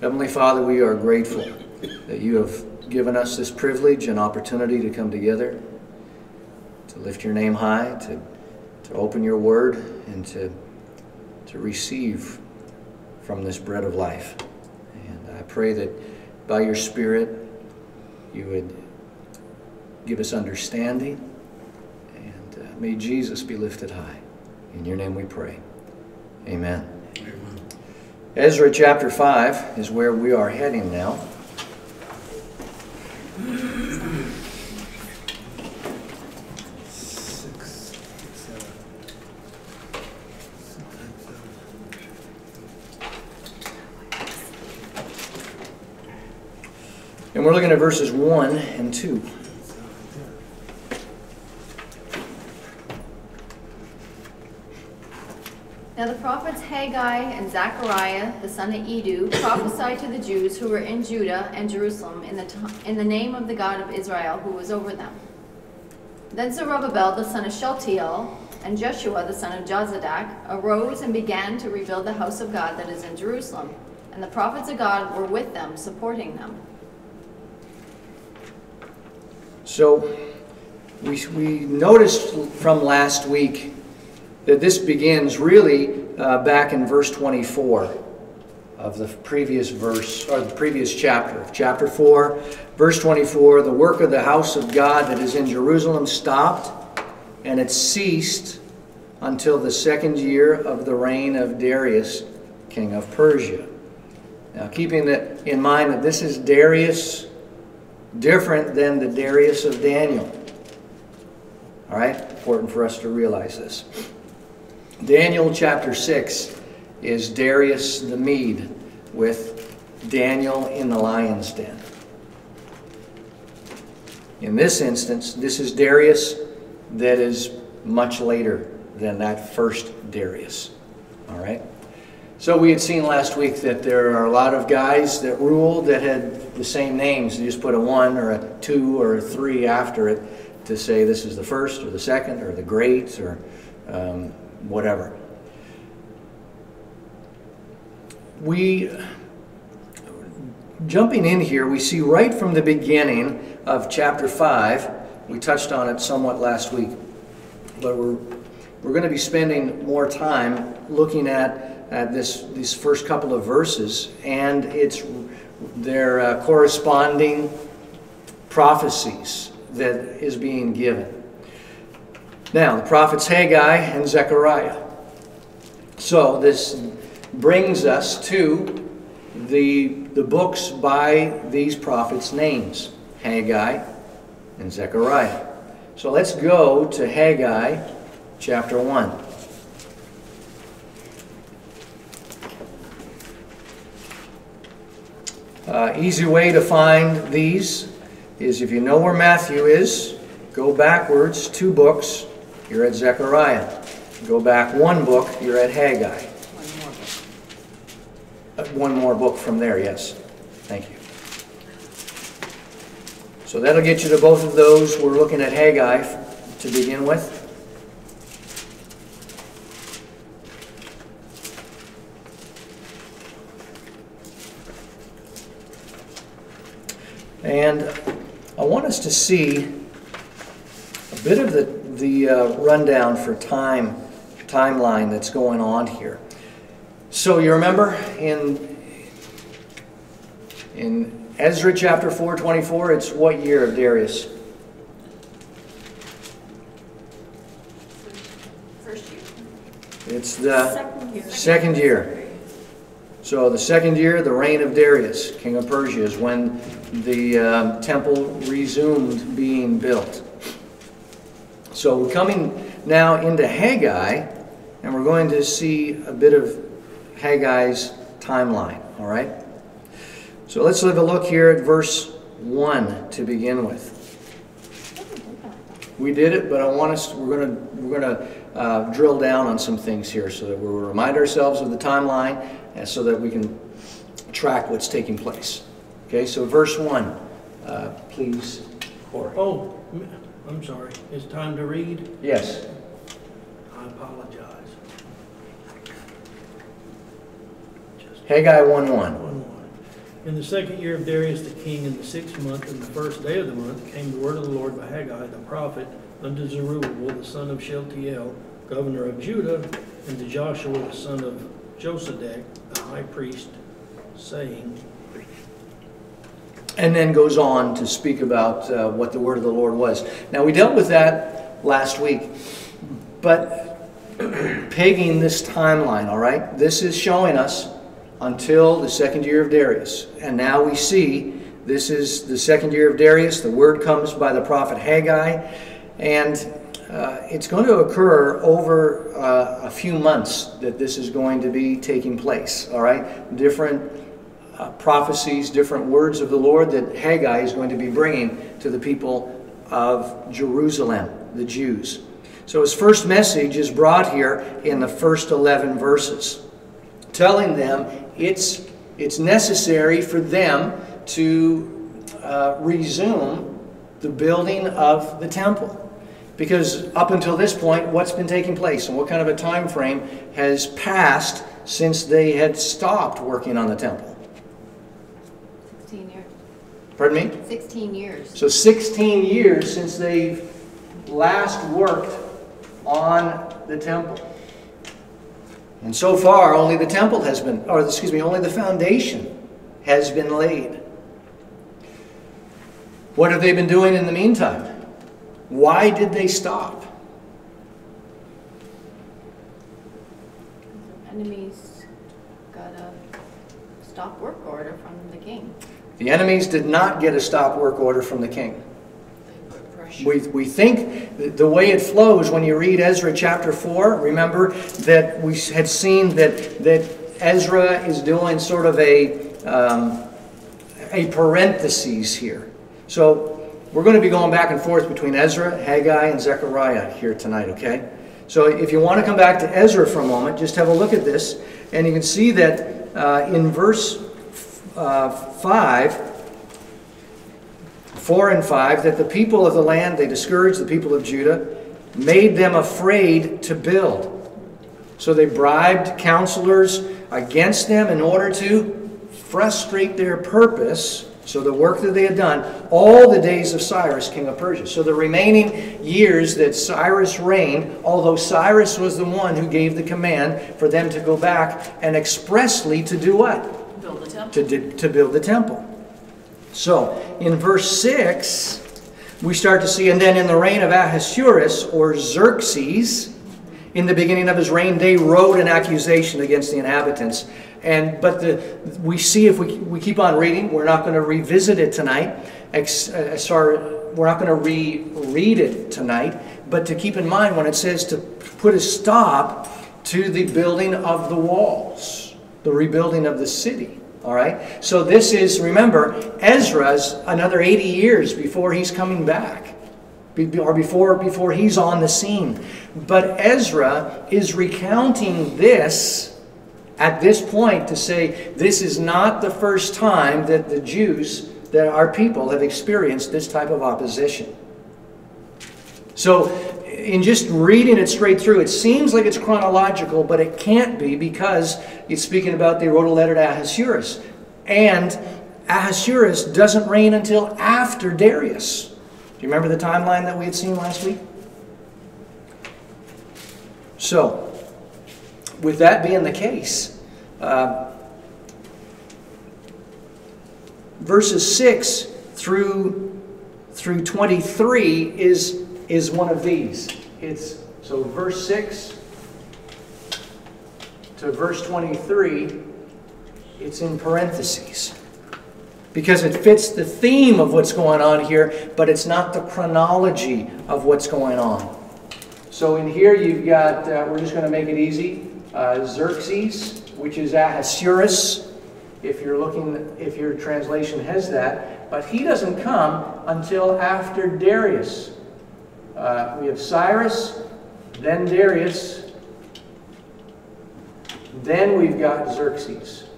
Heavenly Father, we are grateful that you have given us this privilege and opportunity to come together, to lift your name high, to, to open your word, and to, to receive from this bread of life. And I pray that by your Spirit, you would give us understanding, and uh, may Jesus be lifted high. In your name we pray. Amen. Ezra chapter 5 is where we are heading now. And we're looking at verses 1 and 2. Now the prophets Haggai and Zechariah, the son of Iddo, prophesied to the Jews who were in Judah and Jerusalem in the, in the name of the God of Israel who was over them. Then Zerubbabel, the son of Shealtiel, and Jeshua, the son of Jozadak, arose and began to rebuild the house of God that is in Jerusalem. And the prophets of God were with them, supporting them. So we, we noticed from last week that this begins really uh, back in verse 24 of the previous verse, or the previous chapter. Chapter 4, verse 24 the work of the house of God that is in Jerusalem stopped, and it ceased until the second year of the reign of Darius, king of Persia. Now, keeping that in mind that this is Darius, different than the Darius of Daniel. All right? Important for us to realize this. Daniel chapter 6 is Darius the Mede with Daniel in the lion's den. In this instance, this is Darius that is much later than that first Darius. All right? So we had seen last week that there are a lot of guys that ruled that had the same names. You just put a one or a two or a three after it to say this is the first or the second or the great or um, whatever. We, jumping in here, we see right from the beginning of chapter 5, we touched on it somewhat last week, but we're, we're going to be spending more time looking at, at this, these first couple of verses and its, their uh, corresponding prophecies that is being given. Now, the prophets Haggai and Zechariah. So this brings us to the, the books by these prophets' names, Haggai and Zechariah. So let's go to Haggai chapter 1. Uh, easy way to find these is if you know where Matthew is, go backwards two books you're at Zechariah. Go back one book, you're at Haggai. One more book. Uh, one more book from there, yes. Thank you. So that'll get you to both of those. We're looking at Haggai to begin with. And I want us to see a bit of the the uh, rundown for time timeline that's going on here. So you remember in in Ezra chapter 424, it's what year of Darius? First year. It's the second year. Second year. So the second year, the reign of Darius, king of Persia, is when the uh, temple resumed being built. So we're coming now into Haggai, and we're going to see a bit of Haggai's timeline, all right? So let's have a look here at verse 1 to begin with. We did it, but I want us, we're going to, we're going to uh, drill down on some things here so that we'll remind ourselves of the timeline and so that we can track what's taking place. Okay, so verse 1, uh, please, Corey. Oh, I'm sorry. It's time to read? Yes. I apologize. Haggai 1 1. One, one. In the second year of Darius the king, in the sixth month, in the first day of the month, came the word of the Lord by Haggai the prophet unto Zerubbabel the son of Shealtiel, governor of Judah, and to Joshua the son of Josadak, the high priest, saying, and then goes on to speak about uh, what the word of the Lord was. Now, we dealt with that last week, but pegging this timeline, all right? This is showing us until the second year of Darius. And now we see this is the second year of Darius. The word comes by the prophet Haggai, and uh, it's going to occur over uh, a few months that this is going to be taking place, all right? Different uh, prophecies, different words of the Lord that Haggai is going to be bringing to the people of Jerusalem, the Jews. So his first message is brought here in the first 11 verses, telling them it's, it's necessary for them to uh, resume the building of the temple. Because up until this point, what's been taking place and what kind of a time frame has passed since they had stopped working on the temple? 16 years. Pardon me? 16 years. So 16 years since they last worked on the temple. And so far, only the temple has been, or excuse me, only the foundation has been laid. What have they been doing in the meantime? Why did they stop? Enemies got a stop work order from the king. The enemies did not get a stop work order from the king. We, we think the way it flows when you read Ezra chapter 4, remember that we had seen that, that Ezra is doing sort of a, um, a parenthesis here. So we're going to be going back and forth between Ezra, Haggai, and Zechariah here tonight, okay? So if you want to come back to Ezra for a moment, just have a look at this, and you can see that uh, in verse uh, 5, 4 and 5, that the people of the land, they discouraged the people of Judah, made them afraid to build. So they bribed counselors against them in order to frustrate their purpose so the work that they had done all the days of Cyrus, king of Persia. So the remaining years that Cyrus reigned, although Cyrus was the one who gave the command for them to go back and expressly to do what? To, to build the temple. So in verse 6, we start to see, and then in the reign of Ahasuerus or Xerxes, in the beginning of his reign, they wrote an accusation against the inhabitants and but the we see if we we keep on reading, we're not going to revisit it tonight. Ex, uh, sorry, we're not going to reread it tonight. But to keep in mind when it says to put a stop to the building of the walls, the rebuilding of the city. All right. So this is remember Ezra's another 80 years before he's coming back or before, before he's on the scene. But Ezra is recounting this at this point to say this is not the first time that the Jews, that our people, have experienced this type of opposition. So, in just reading it straight through, it seems like it's chronological, but it can't be because it's speaking about they wrote a letter to Ahasuerus. And Ahasuerus doesn't reign until after Darius. Do you remember the timeline that we had seen last week? So, with that being the case, uh, verses 6 through, through 23 is, is one of these. It's, so verse 6 to verse 23, it's in parentheses because it fits the theme of what's going on here, but it's not the chronology of what's going on. So in here you've got, uh, we're just going to make it easy uh, Xerxes, which is Ahasuerus, if you're looking, if your translation has that. But he doesn't come until after Darius. Uh, we have Cyrus, then Darius, then we've got Xerxes.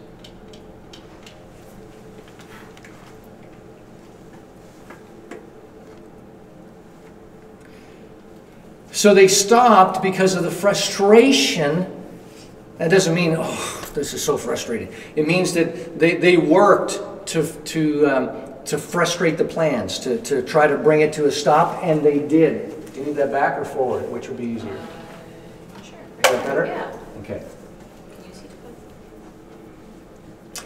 So they stopped because of the frustration that doesn't mean, oh, this is so frustrating. It means that they, they worked to, to, um, to frustrate the plans, to, to try to bring it to a stop, and they did. Do you need that back or forward? Which would be easier? Sure. Is that better? Yeah. Okay. Can you see the-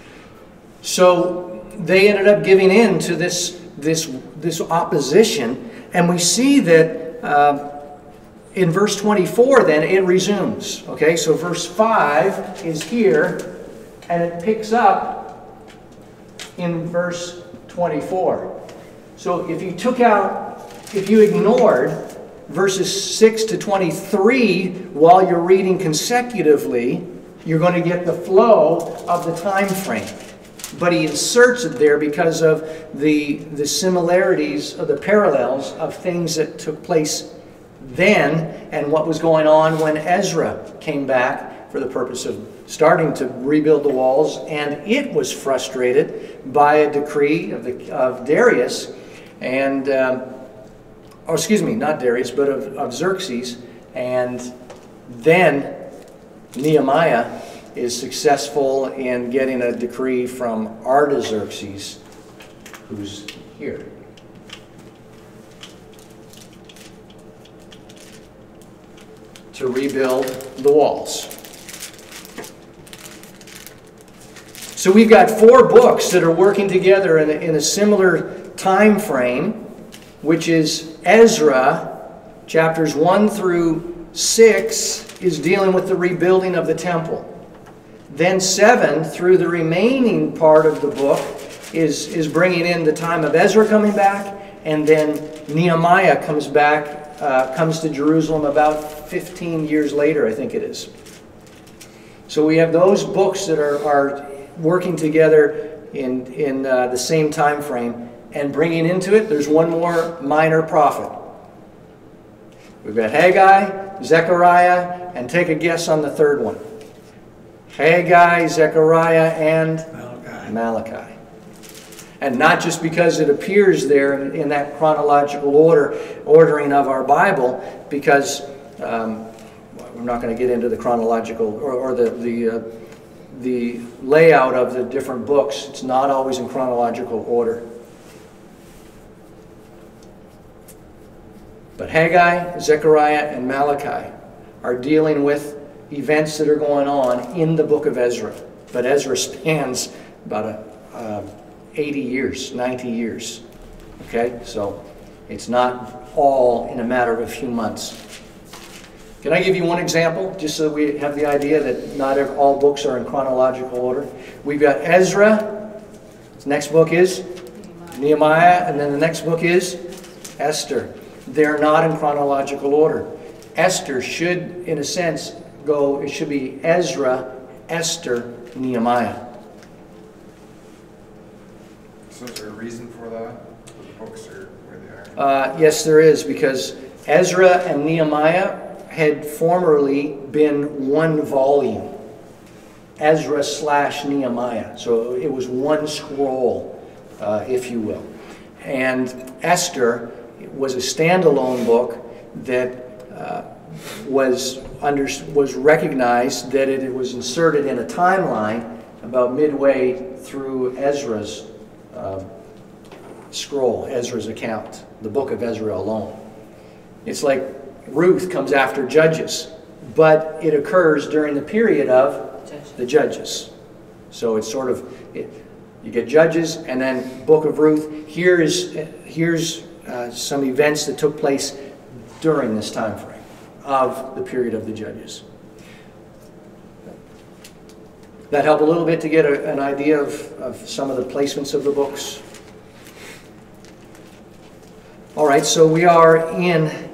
So they ended up giving in to this, this, this opposition, and we see that uh, in verse 24, then it resumes. Okay, so verse 5 is here, and it picks up in verse 24. So if you took out, if you ignored verses 6 to 23 while you're reading consecutively, you're going to get the flow of the time frame. But he inserts it there because of the, the similarities, of the parallels of things that took place then and what was going on when Ezra came back for the purpose of starting to rebuild the walls, and it was frustrated by a decree of, the, of Darius, and um, or excuse me, not Darius, but of, of Xerxes, and then Nehemiah is successful in getting a decree from Artaxerxes, who's here. to rebuild the walls. So we've got four books that are working together in a, in a similar time frame, which is Ezra, chapters 1 through 6 is dealing with the rebuilding of the temple. Then 7 through the remaining part of the book is, is bringing in the time of Ezra coming back, and then Nehemiah comes back, uh, comes to Jerusalem about 15 years later, I think it is. So we have those books that are, are working together in, in uh, the same time frame and bringing into it, there's one more minor prophet. We've got Haggai, Zechariah, and take a guess on the third one. Haggai, Zechariah, and Malachi. Malachi. And not just because it appears there in, in that chronological order, ordering of our Bible, because um, we're not going to get into the chronological or, or the, the, uh, the layout of the different books. It's not always in chronological order. But Haggai, Zechariah, and Malachi are dealing with events that are going on in the book of Ezra. But Ezra spans about a, uh, 80 years, 90 years. Okay, so it's not all in a matter of a few months. Can I give you one example, just so we have the idea that not all books are in chronological order? We've got Ezra. His next book is Nehemiah, and then the next book is Esther. They're not in chronological order. Esther should, in a sense, go, it should be Ezra, Esther, Nehemiah. So is there a reason for that? The books are where they are. Uh, yes, there is, because Ezra and Nehemiah had formerly been one volume. Ezra slash Nehemiah. So it was one scroll, uh, if you will. And Esther was a standalone book that uh, was, under, was recognized that it, it was inserted in a timeline about midway through Ezra's um, scroll, Ezra's account, the book of Ezra alone. It's like Ruth comes after Judges, but it occurs during the period of the Judges. So it's sort of, it, you get Judges and then Book of Ruth. Here is, here's uh, some events that took place during this time frame of the period of the Judges. That help a little bit to get a, an idea of, of some of the placements of the books? All right, so we are in,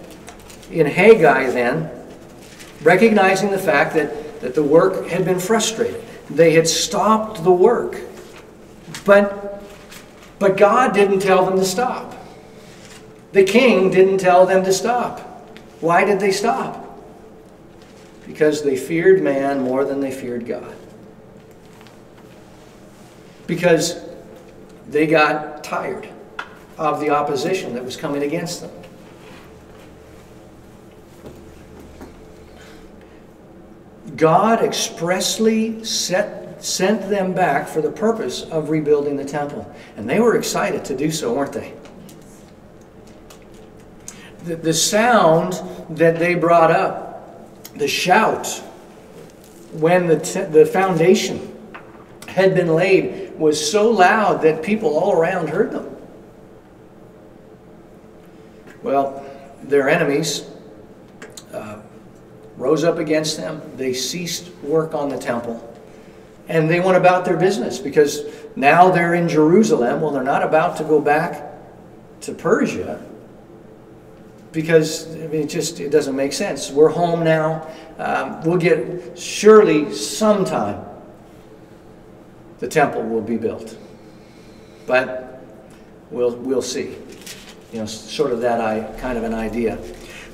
in Haggai then, recognizing the fact that, that the work had been frustrated. They had stopped the work. But, but God didn't tell them to stop. The king didn't tell them to stop. Why did they stop? Because they feared man more than they feared God. Because they got tired of the opposition that was coming against them. God expressly set sent them back for the purpose of rebuilding the temple. And they were excited to do so, weren't they? The, the sound that they brought up, the shout, when the, the foundation had been laid, was so loud that people all around heard them. Well, their enemies rose up against them. They ceased work on the temple. And they went about their business because now they're in Jerusalem. Well, they're not about to go back to Persia because I mean, it just it doesn't make sense. We're home now. Um, we'll get surely sometime the temple will be built, but we'll we'll see. You know, sort of that I kind of an idea.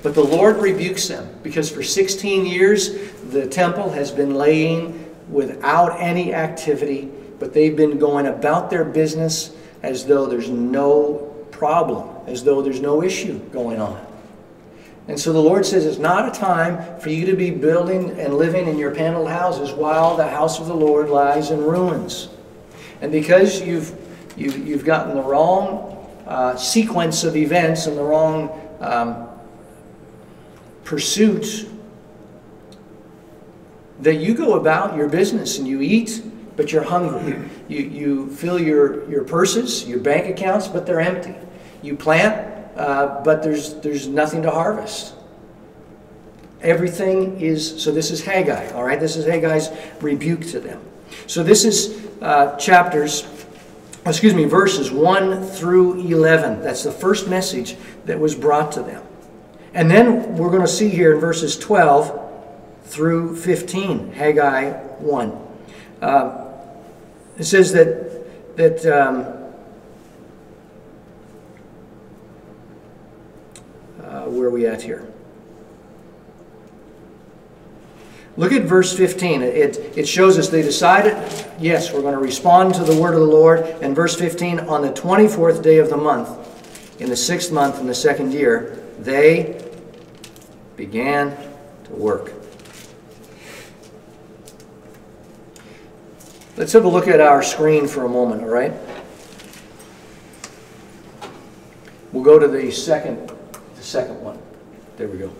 But the Lord rebukes them because for 16 years the temple has been laying without any activity, but they've been going about their business as though there's no problem, as though there's no issue going on. And so the Lord says it's not a time for you to be building and living in your paneled houses while the house of the Lord lies in ruins. And because you've, you, have you have gotten the wrong uh, sequence of events and the wrong um, pursuit, that you go about your business and you eat, but you're hungry. You, you fill your, your purses, your bank accounts, but they're empty. You plant, uh, but there's, there's nothing to harvest. Everything is, so this is Haggai, all right? This is Haggai's rebuke to them. So this is uh, chapters, excuse me, verses 1 through 11. That's the first message that was brought to them. And then we're going to see here in verses 12 through 15, Haggai 1. Uh, it says that, that um, uh, where are we at here? Look at verse 15. It, it shows us they decided, yes, we're going to respond to the word of the Lord. And verse 15, on the 24th day of the month, in the sixth month in the second year, they began to work. Let's have a look at our screen for a moment, all right? We'll go to the second, the second one. There we go.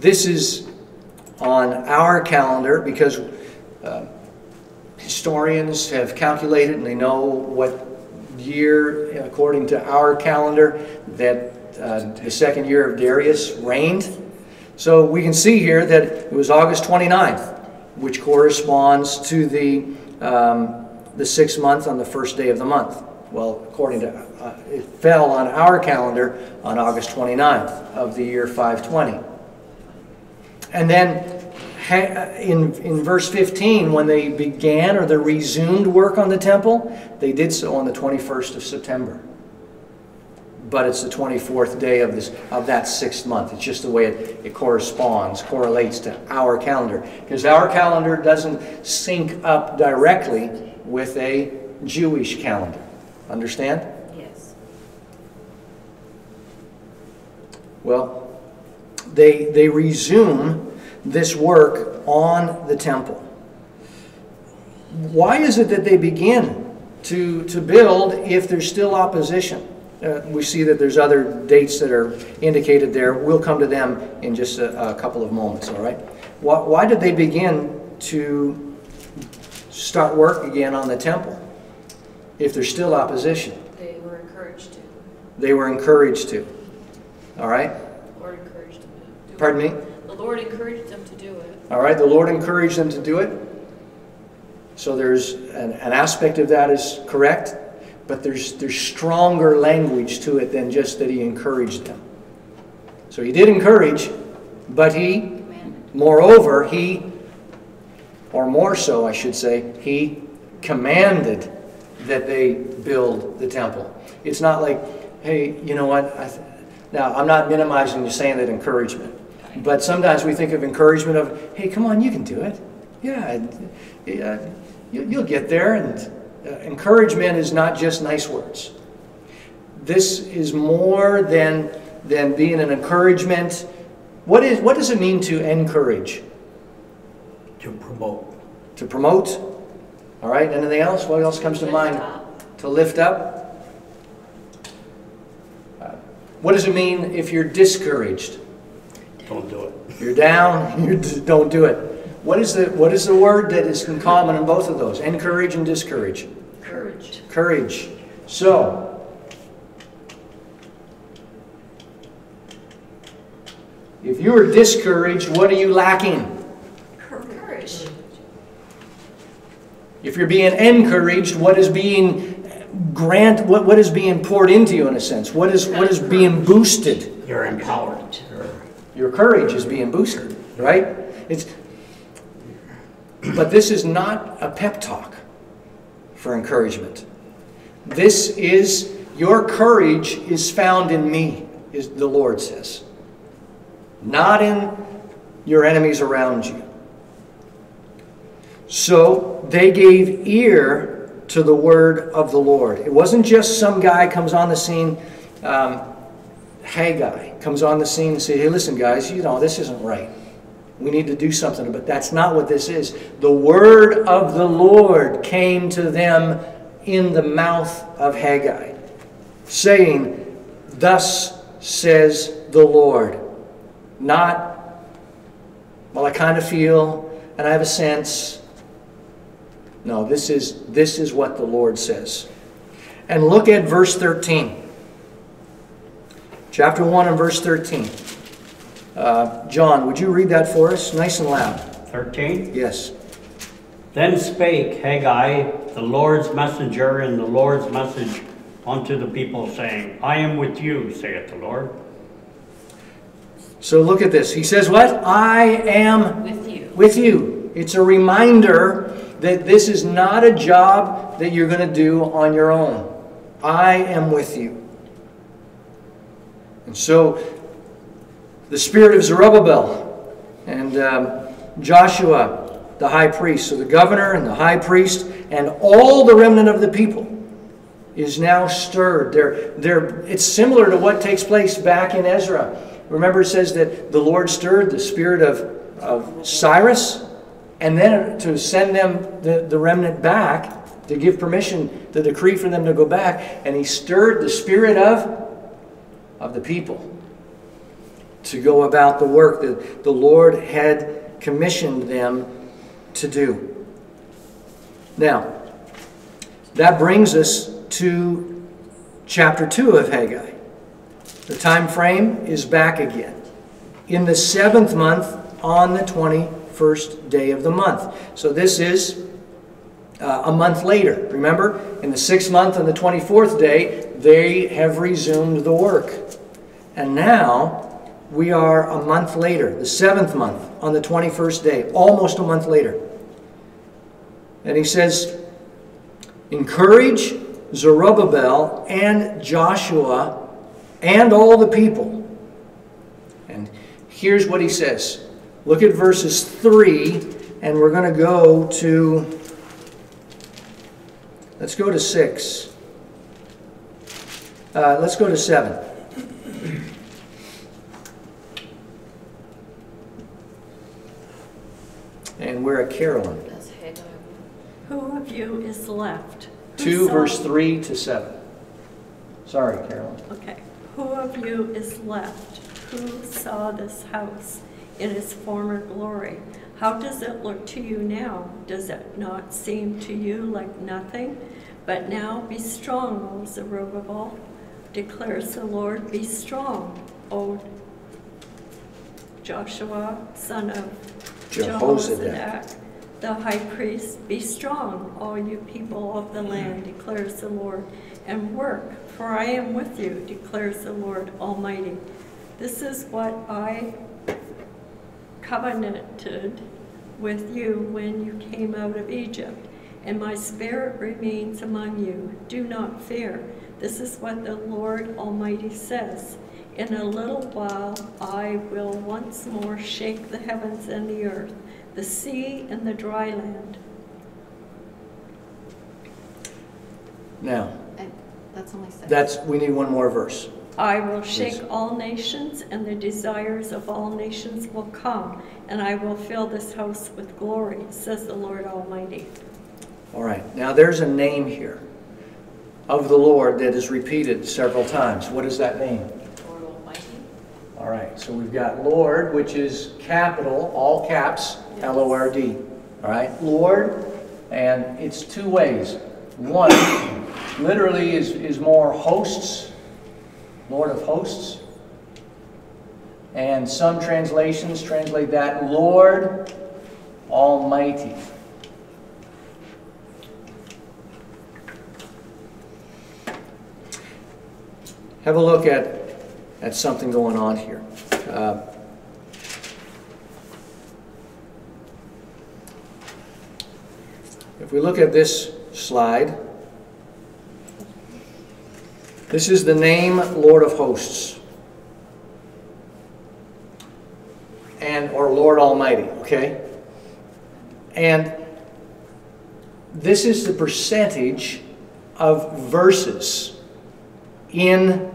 This is on our calendar because uh, historians have calculated and they know what year, according to our calendar, that uh, the second year of Darius reigned. So we can see here that it was August 29th, which corresponds to the, um, the sixth month on the first day of the month. Well, according to, uh, it fell on our calendar on August 29th of the year 520. And then in, in verse 15, when they began or they resumed work on the temple, they did so on the 21st of September. But it's the 24th day of, this, of that sixth month. It's just the way it, it corresponds, correlates to our calendar. Because our calendar doesn't sync up directly with a Jewish calendar. Understand? Yes. Well, they, they resume this work on the temple. Why is it that they begin to, to build if there's still opposition? Uh, we see that there's other dates that are indicated there. We'll come to them in just a, a couple of moments, all right? Why, why did they begin to start work again on the temple if there's still opposition? They were encouraged to. They were encouraged to, all right? Lord encouraged them to do it. Pardon me? The Lord encouraged them to do it. All right, the Lord encouraged them to do it. So there's an, an aspect of that is correct, but there's, there's stronger language to it than just that he encouraged them. So he did encourage, but he, moreover, he, or more so, I should say, he commanded that they build the temple. It's not like, hey, you know what? Now, I'm not minimizing you saying that encouragement, but sometimes we think of encouragement of, hey, come on, you can do it. Yeah, yeah you'll get there. And uh, encouragement is not just nice words. This is more than, than being an encouragement. What, is, what does it mean to encourage? To promote. To promote? All right, anything else? What else comes to mind? To lift up? Uh, What does it mean if you're discouraged? Don't do it. You're down, you don't do it. What is the, what is the word that is in common in both of those? Encourage and discourage. Courage. Courage. So, if you are discouraged, what are you lacking? Courage. If you're being encouraged, what is being grant what, what is being poured into you in a sense? What is what is being boosted? You're empowered. Your courage is being boosted, right? It's but this is not a pep talk for encouragement. This is your courage is found in me, is the Lord says. Not in your enemies around you. So they gave ear to the word of the Lord. It wasn't just some guy comes on the scene, um, Haggai comes on the scene and say, "Hey, listen, guys, you know this isn't right. We need to do something." But that's not what this is. The word of the Lord came to them in the mouth of Haggai, saying, "Thus says the Lord." Not, well, I kind of feel and I have a sense. No, this is, this is what the Lord says. And look at verse 13. Chapter 1 and verse 13. Uh, John, would you read that for us? Nice and loud. 13. Yes. Then spake Haggai, the Lord's messenger, and the Lord's message unto the people, saying, I am with you, saith the Lord. So look at this. He says, What? I am With you. with you. It's a reminder that this is not a job that you're going to do on your own. I am with you. And so the spirit of Zerubbabel and um, Joshua, the high priest, so the governor and the high priest, and all the remnant of the people is now stirred. They're, they're, it's similar to what takes place back in Ezra. Remember, it says that the Lord stirred the spirit of, of Cyrus, and then to send them, the, the remnant, back, to give permission, the decree for them to go back, and he stirred the spirit of, of the people to go about the work that the Lord had commissioned them to do. Now, that brings us to chapter 2 of Haggai. The time frame is back again. In the seventh month, on the 21st day of the month. So this is uh, a month later. Remember, in the sixth month, on the 24th day, they have resumed the work. And now we are a month later, the seventh month, on the 21st day, almost a month later. And he says, Encourage Zerubbabel and Joshua and all the people. And here's what he says. Look at verses 3, and we're going to go to, let's go to 6. Uh, let's go to 7. And we're at Carolyn. Who of you is left? Who 2 saw- verse 3 to 7. Sorry, Carolyn. Okay. Who of you is left? Who saw this house in its former glory? How does it look to you now? Does it not seem to you like nothing? But now be strong, O Zerubbabel, declares the Lord. Be strong, O Joshua, son of Jehozadak. The high priest, be strong, all you people of the land, mm-hmm. declares the Lord, and work, for I am with you, declares the Lord Almighty. This is what I covenanted with you when you came out of Egypt, and my spirit remains among you. Do not fear. This is what the Lord Almighty says. In a little while I will once more shake the heavens and the earth, the sea and the dry land. Now, And that's only six. that's we need one more verse. I will shake Please. all nations, and the desires of all nations will come, and I will fill this house with glory, says the Lord Almighty. All right, now there's a name here of the Lord that is repeated several times. What is that name? All right, so we've got Lord, which is capital, all caps, L O R D. All right, Lord, and it's two ways. One, literally, is, is more hosts, Lord of hosts. And some translations translate that Lord Almighty. Have a look at, at something going on here. Uh, If we look at this slide, this is the name Lord of Hosts. And, or Lord Almighty, okay? And this is the percentage of verses in,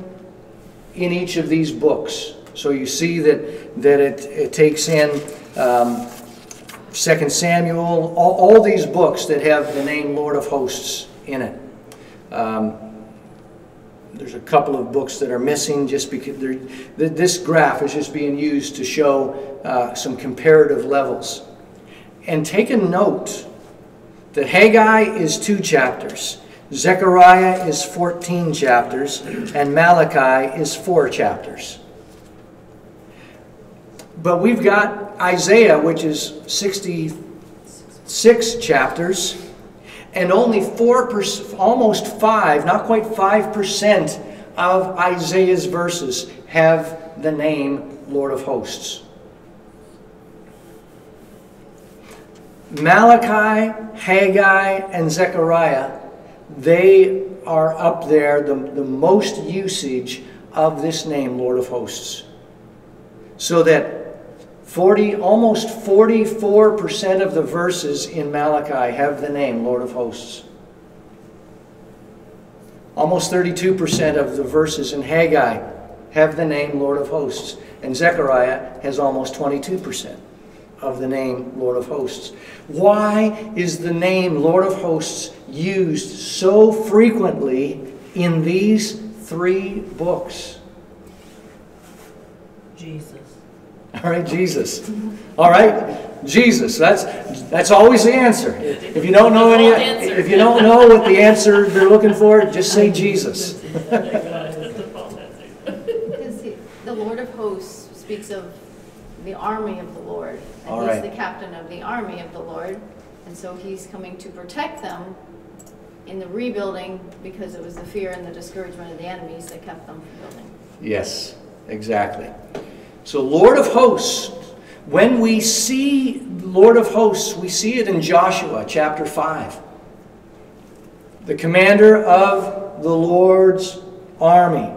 in each of these books. So you see that, that it, it takes in um, 2 Samuel, all, all these books that have the name Lord of Hosts in it. Um, there's a couple of books that are missing just because this graph is just being used to show uh, some comparative levels. And take a note that Haggai is two chapters, Zechariah is 14 chapters, and Malachi is four chapters. But we've got Isaiah, which is 66 chapters, and only 4%, almost 5, not quite 5% of Isaiah's verses have the name Lord of Hosts. Malachi, Haggai, and Zechariah, they are up there, the, the most usage of this name, Lord of Hosts. So that 40, almost 44% of the verses in Malachi have the name Lord of Hosts. Almost 32% of the verses in Haggai have the name Lord of Hosts. And Zechariah has almost 22% of the name Lord of Hosts. Why is the name Lord of Hosts used so frequently in these three books? Jesus. All right, Jesus. All right, Jesus. That's that's always the answer. If you don't know any, if you don't know what the answer they're looking for, just say Jesus. The, the Lord of hosts speaks of the army of the Lord. All And he's right. the captain of the army of the Lord. And so he's coming to protect them in the rebuilding because it was the fear and the discouragement of the enemies that kept them from building. Yes, exactly. So, Lord of hosts. When we see Lord of hosts, we see it in Joshua chapter five. The commander of the Lord's army.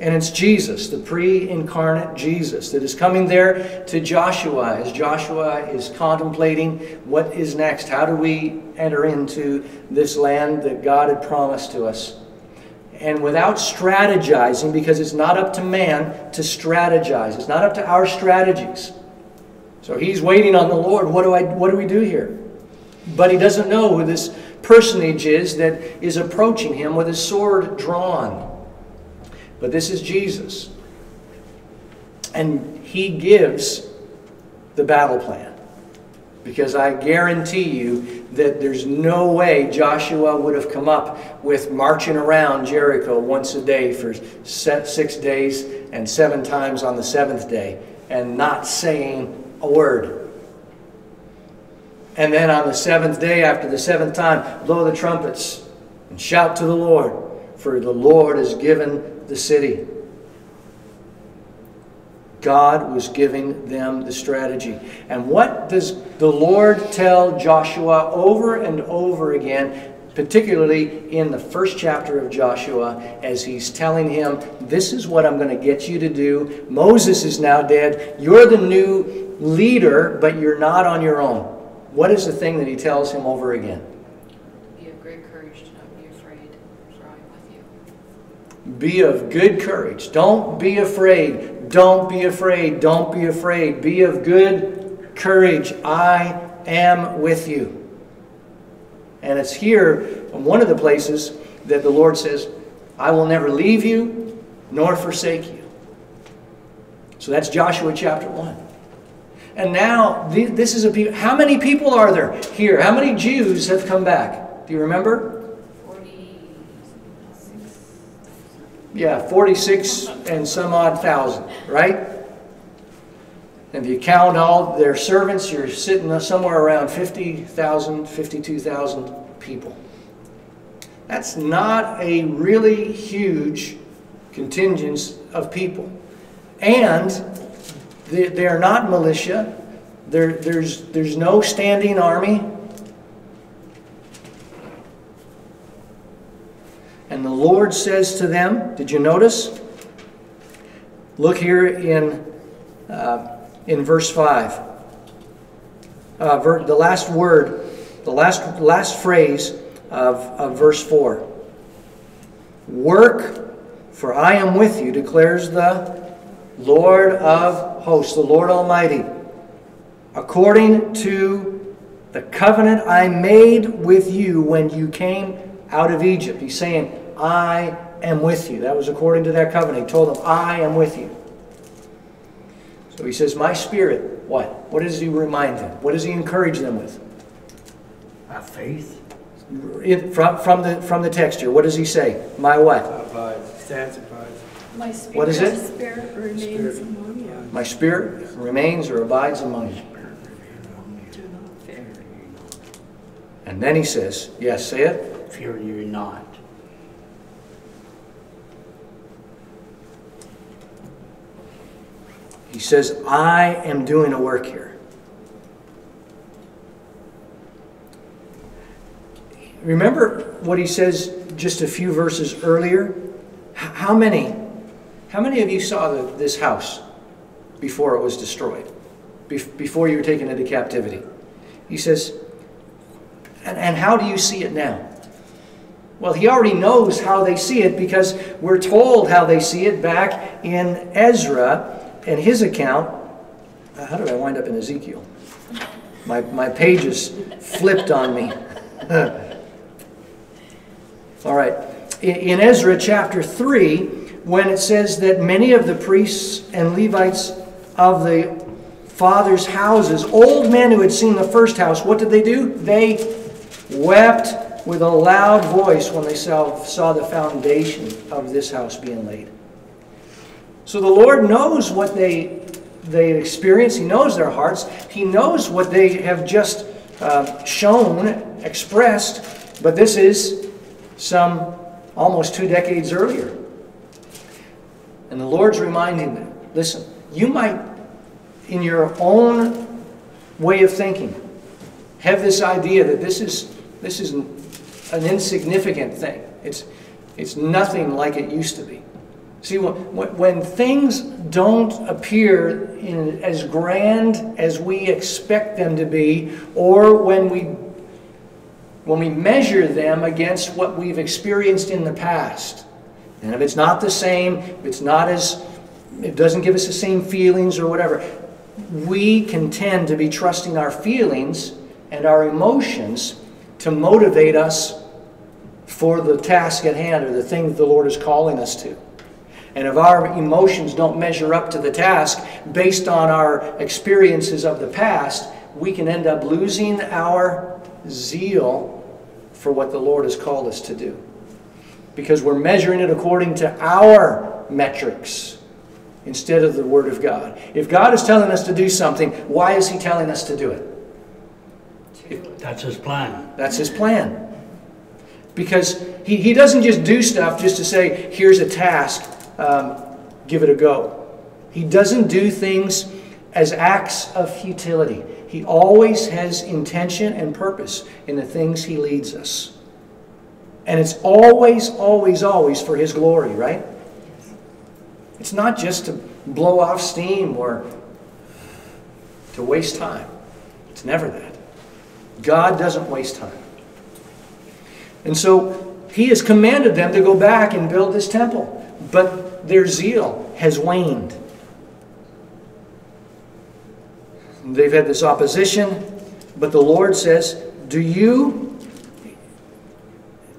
And it's Jesus, the pre incarnate Jesus, that is coming there to Joshua as Joshua is contemplating what is next. How do we enter into this land that God had promised to us? And without strategizing, because it's not up to man to strategize, it's not up to our strategies. So he's waiting on the Lord. What do, I, what do we do here? But he doesn't know who this personage is that is approaching him with his sword drawn. But this is Jesus. And he gives the battle plan. Because I guarantee you that there's no way Joshua would have come up with marching around Jericho once a day for six days and seven times on the seventh day and not saying a word. And then on the seventh day, after the seventh time, blow the trumpets and shout to the Lord, for the Lord has given the city. God was giving them the strategy. And what does the Lord tell Joshua over and over again, particularly in the first chapter of Joshua, as he's telling him, This is what I'm going to get you to do. Moses is now dead. You're the new leader, but you're not on your own. What is the thing that he tells him over again? Be of great courage, do not be afraid, for I am with you. Be of good courage. Don't be afraid. Don't be afraid. Don't be afraid. Be of good courage. I am with you. And it's here, one of the places, that the Lord says, I will never leave you nor forsake you. So that's Joshua chapter 1. And now, this is a people. How many people are there here? How many Jews have come back? Do you remember? Yeah, 46 and some odd thousand, right? And If you count all their servants, you're sitting somewhere around 50,000, 52,000 people. That's not a really huge contingent of people. And they, are not militia. There, there's, there's no standing army. And the Lord says to them, did you notice? Look here in, uh, in verse 5. Uh, ver the last word, the last, last phrase of, of verse 4. Work, for I am with you, declares the Lord of hosts, the Lord Almighty, according to the covenant I made with you when you came out of Egypt. He's saying, I am with you. That was according to that covenant. He told them, I am with you. So he says, My spirit, what? What does he remind them? What does he encourage them with? My faith. In, from, from, the, from the text here, what does he say? My what? Abides, stands abides. My spirit, What is it? spirit remains Spirit. among you. My spirit remains or abides among you. Do not fear. And then he says, Yes, say it. Fear you not. He says, I am doing a work here. Remember what he says just a few verses earlier? How many, how many of you saw the, this house before it was destroyed? Bef- before you were taken into captivity? He says, and, and how do you see it now? Well, he already knows how they see it because we're told how they see it back in Ezra and his account. uh, How did I wind up in Ezekiel? My, my pages flipped on me. All right. In, in Ezra chapter 3, when it says that many of the priests and Levites of the fathers' houses, old men who had seen the first house, what did they do? They wept with a loud voice when they saw, saw the foundation of this house being laid. So the Lord knows what they, they experience. He knows their hearts. He knows what they have just uh, shown, expressed. But this is some almost two decades earlier. And the Lord's reminding them listen, you might, in your own way of thinking, have this idea that this is, this is an insignificant thing. It's, it's nothing like it used to be. See, when, when things don't appear in, as grand as we expect them to be, or when we, when we measure them against what we've experienced in the past, and if it's not the same, if it's not as, it doesn't give us the same feelings or whatever, we can tend to be trusting our feelings and our emotions to motivate us for the task at hand or the thing that the Lord is calling us to. And if our emotions don't measure up to the task based on our experiences of the past, we can end up losing our zeal for what the Lord has called us to do. Because we're measuring it according to our metrics instead of the Word of God. If God is telling us to do something, why is He telling us to do it? That's his plan. That's His plan. Because He, he doesn't just do stuff just to say, here's a task, um, give it a go. He doesn't do things as acts of futility. He always has intention and purpose in the things He leads us. And it's always, always, always for His glory, right? It's not just to blow off steam or to waste time. It's never that. God doesn't waste time. And so He has commanded them to go back and build this temple, but their zeal has waned. They've had this opposition, but the Lord says, Do you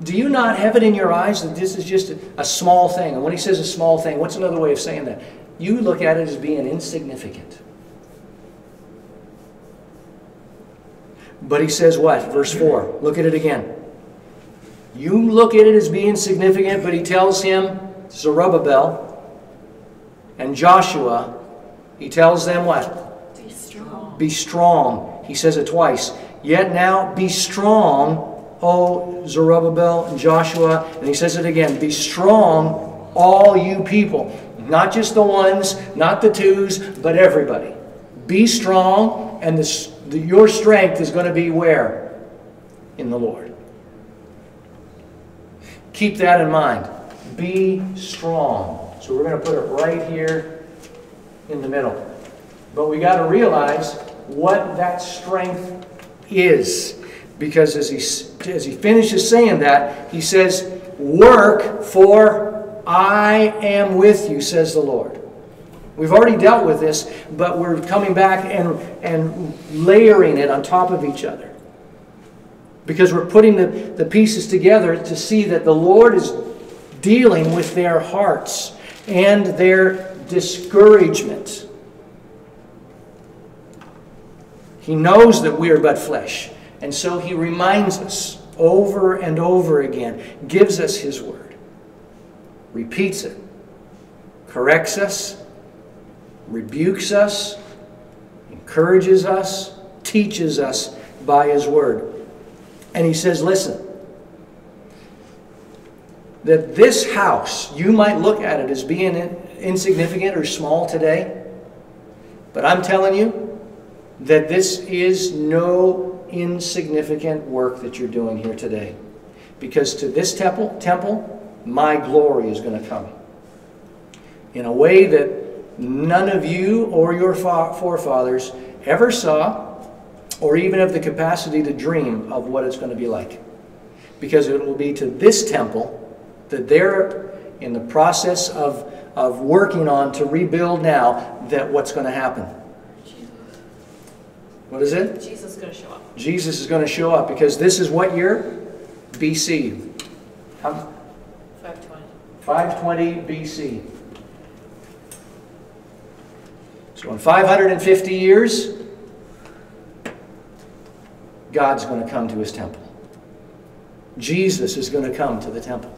do you not have it in your eyes that this is just a, a small thing? And when he says a small thing, what's another way of saying that? You look at it as being insignificant. But he says what? Verse 4. Look at it again. You look at it as being significant, but he tells him, Zerubbabel and Joshua, he tells them what? Be strong. Be strong. He says it twice. Yet now be strong, O Zerubbabel and Joshua. And he says it again Be strong, all you people. Not just the ones, not the twos, but everybody. Be strong, and this, your strength is going to be where? In the Lord. Keep that in mind. Be strong. So we're going to put it right here in the middle. But we got to realize what that strength is. Because as he, as he finishes saying that, he says, Work, for I am with you, says the Lord. We've already dealt with this, but we're coming back and, and layering it on top of each other. Because we're putting the, the pieces together to see that the Lord is dealing with their hearts and their discouragement. He knows that we are but flesh. And so he reminds us over and over again, gives us his word, repeats it, corrects us, rebukes us, encourages us, teaches us by his word. And he says, listen, that this house, you might look at it as being insignificant or small today, but I'm telling you that this is no insignificant work that you're doing here today. Because to this temple, temple, my glory is going to come. In a way that none of you or your forefathers ever saw or even have the capacity to dream of what it's going to be like. Because it will be to this temple that they're in the process of, of working on to rebuild now that what's going to happen. What is it? Jesus is going to show up. Jesus is going to show up because this is what year? BC. How- 520. 520 BC. So in 550 years, God's going to come to his temple. Jesus is going to come to the temple.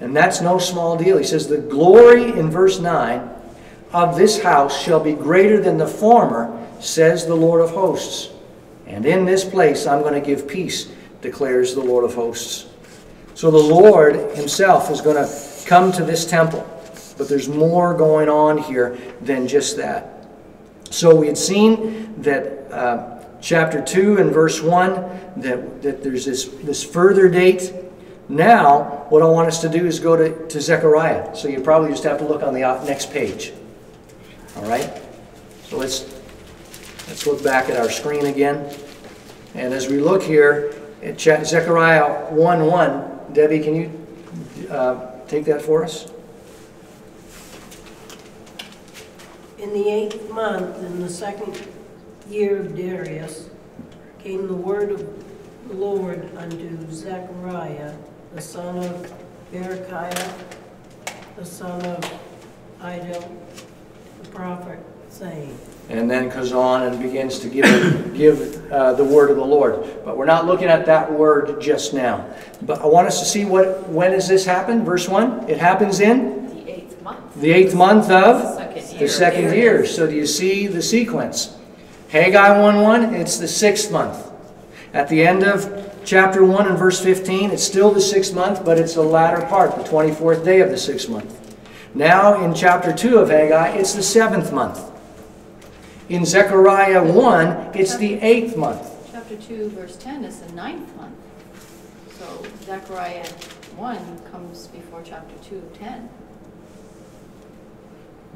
And that's no small deal. He says, The glory in verse 9 of this house shall be greater than the former, says the Lord of hosts. And in this place I'm going to give peace, declares the Lord of hosts. So the Lord himself is going to come to this temple. But there's more going on here than just that. So we had seen that uh, chapter 2 and verse 1, that, that there's this, this further date. Now, what I want us to do is go to, to Zechariah. So you probably just have to look on the uh, next page. All right? So let's, let's look back at our screen again. And as we look here at Zechariah 1 1, Debbie, can you uh, take that for us? In the eighth month, in the second year of Darius, came the word of the Lord unto Zechariah, the son of Berechiah, the son of Iddo, the prophet, saying, and then goes on and begins to give, give uh, the word of the Lord. But we're not looking at that word just now. But I want us to see what when does this happen? Verse 1. It happens in The eighth month. the eighth month of Second year. The second year. So do you see the sequence? Haggai 1 1, it's the sixth month. At the end of chapter 1 and verse 15, it's still the sixth month, but it's the latter part, the 24th day of the sixth month. Now in chapter 2 of Haggai, it's the seventh month. In Zechariah 1, it's the eighth month. Chapter 2, verse 10 is the ninth month. So Zechariah 1 comes before chapter 2, 10.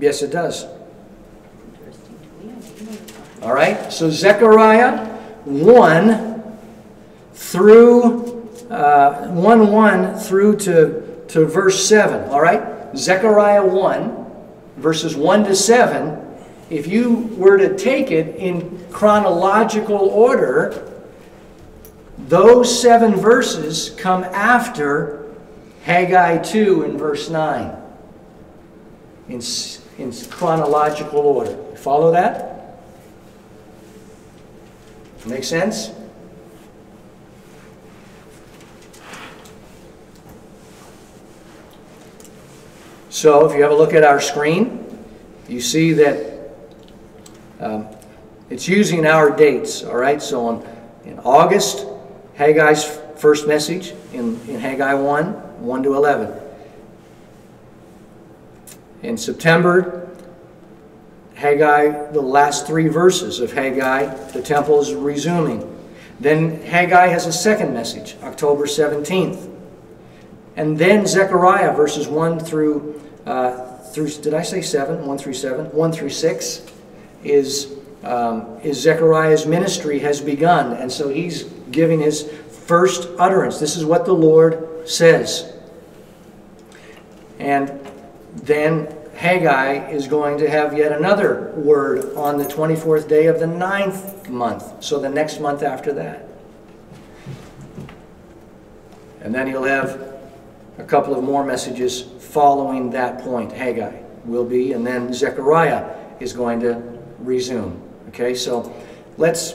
Yes, it does. All right? So Zechariah 1 through uh, 1 1 through to, to verse 7. All right? Zechariah 1, verses 1 to 7. If you were to take it in chronological order, those seven verses come after Haggai 2 in verse 9 in, in chronological order. Follow that? Make sense? So if you have a look at our screen, you see that um, it's using our dates, all right? So on, in August, Haggai's first message in, in Haggai 1, 1 to 11. In September, Haggai, the last three verses of Haggai, the temple is resuming. Then Haggai has a second message, October 17th. And then Zechariah, verses 1 through, uh, through did I say 7? 1 through 7? 1 through 6 is, um, is Zechariah's ministry has begun. And so he's giving his first utterance. This is what the Lord says. And then Haggai is going to have yet another word on the 24th day of the ninth month. So the next month after that. And then he'll have a couple of more messages following that point. Haggai will be, and then Zechariah is going to resume. Okay, so let's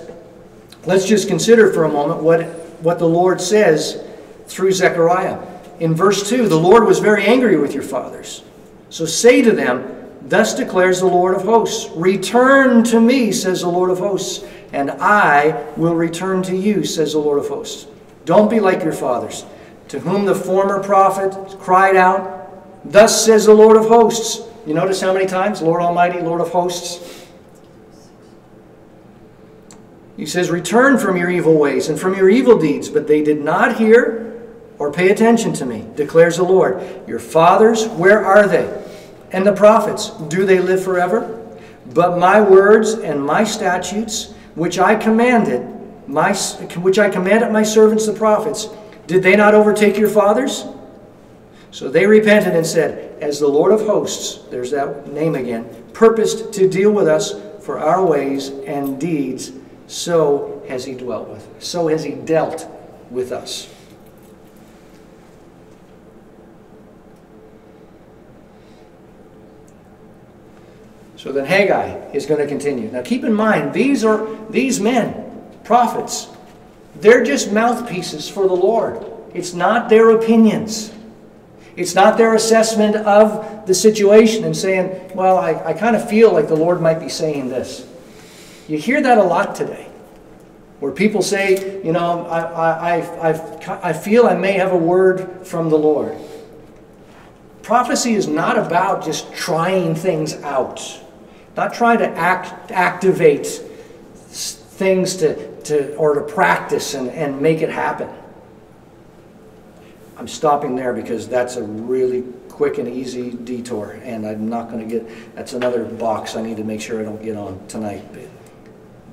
let's just consider for a moment what what the Lord says through Zechariah. In verse 2, the Lord was very angry with your fathers. So say to them, Thus declares the Lord of hosts Return to me, says the Lord of hosts, and I will return to you, says the Lord of hosts. Don't be like your fathers, to whom the former prophet cried out, Thus says the Lord of hosts. You notice how many times? Lord Almighty, Lord of hosts. He says, Return from your evil ways and from your evil deeds. But they did not hear or pay attention to me, declares the Lord. Your fathers, where are they? And the prophets, do they live forever? But my words and my statutes, which I commanded, my, which I commanded my servants the prophets, did they not overtake your fathers? So they repented and said, As the Lord of hosts, there's that name again, purposed to deal with us for our ways and deeds, so has he dwelt with, so has he dealt with us. So then Haggai is going to continue. Now keep in mind, these are these men, prophets, they're just mouthpieces for the Lord. It's not their opinions. It's not their assessment of the situation and saying, well, I, I kind of feel like the Lord might be saying this. You hear that a lot today, where people say, you know, I, I, I, I, I feel I may have a word from the Lord. Prophecy is not about just trying things out, not trying to act, activate things to, to, or to practice and, and make it happen. I'm stopping there because that's a really quick and easy detour, and I'm not going to get, that's another box I need to make sure I don't get on tonight.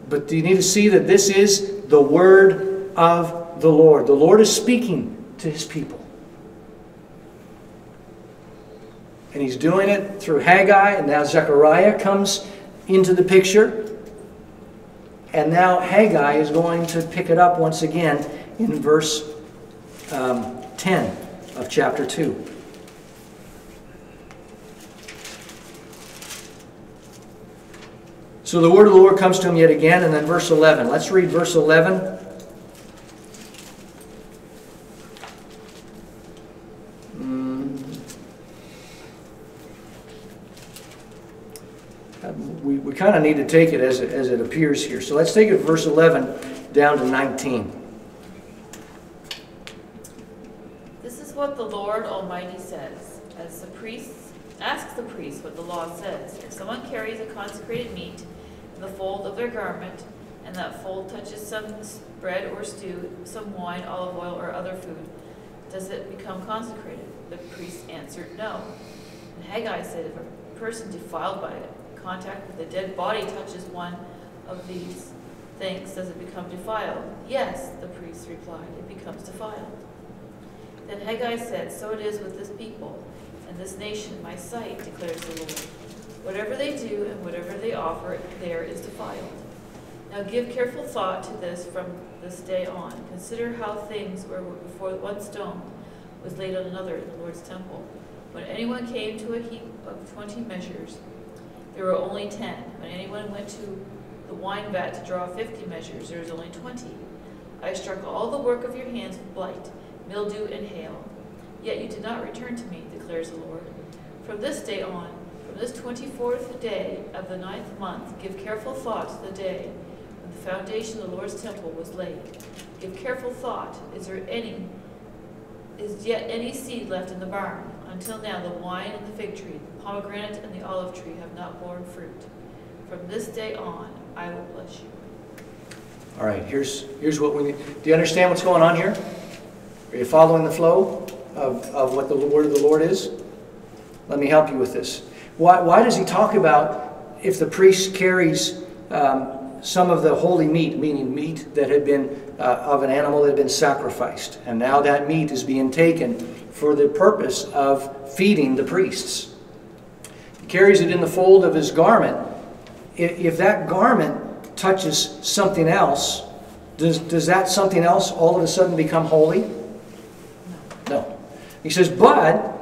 But you need to see that this is the word of the Lord. The Lord is speaking to his people. And he's doing it through Haggai, and now Zechariah comes into the picture. And now Haggai is going to pick it up once again in verse um, 10 of chapter 2. So the word of the Lord comes to him yet again, and then verse 11. Let's read verse 11. we, we kind of need to take it as, it as it appears here. So let's take it verse 11 down to 19. This is what the Lord Almighty says. As the priests, ask the priest what the law says. If someone carries a consecrated meat in the fold of their garment, and that fold touches some bread or stew, some wine, olive oil, or other food, does it become consecrated? The priest answered, No. And Haggai said, If a person defiled by it, contact with a dead body touches one of these things, does it become defiled? Yes, the priest replied, it becomes defiled. Then Haggai said, So it is with this people and this nation, my sight, declares the Lord. Whatever they do and whatever they offer there is defiled. Now give careful thought to this from this day on. Consider how things were before one stone was laid on another in the Lord's temple. When anyone came to a heap of twenty measures, there were only ten. When anyone went to the wine vat to draw fifty measures, there was only twenty. I struck all the work of your hands with blight, mildew, and hail. Yet you did not return to me, declares the Lord. From this day on, from this twenty-fourth day of the ninth month, give careful thought to the day when the foundation of the Lord's temple was laid. Give careful thought, is there any, is yet any seed left in the barn? Until now, the wine and the fig tree, pomegranate and the olive tree have not borne fruit. From this day on, I will bless you. All right, here's, here's what we need. Do you understand what's going on here? Are you following the flow of, of what the word of the Lord is? Let me help you with this. Why, why does he talk about if the priest carries um, some of the holy meat, meaning meat that had been uh, of an animal that had been sacrificed, and now that meat is being taken for the purpose of feeding the priests? He carries it in the fold of his garment. If, that garment touches something else, does, does that something else all of a sudden become holy? No. He says, but,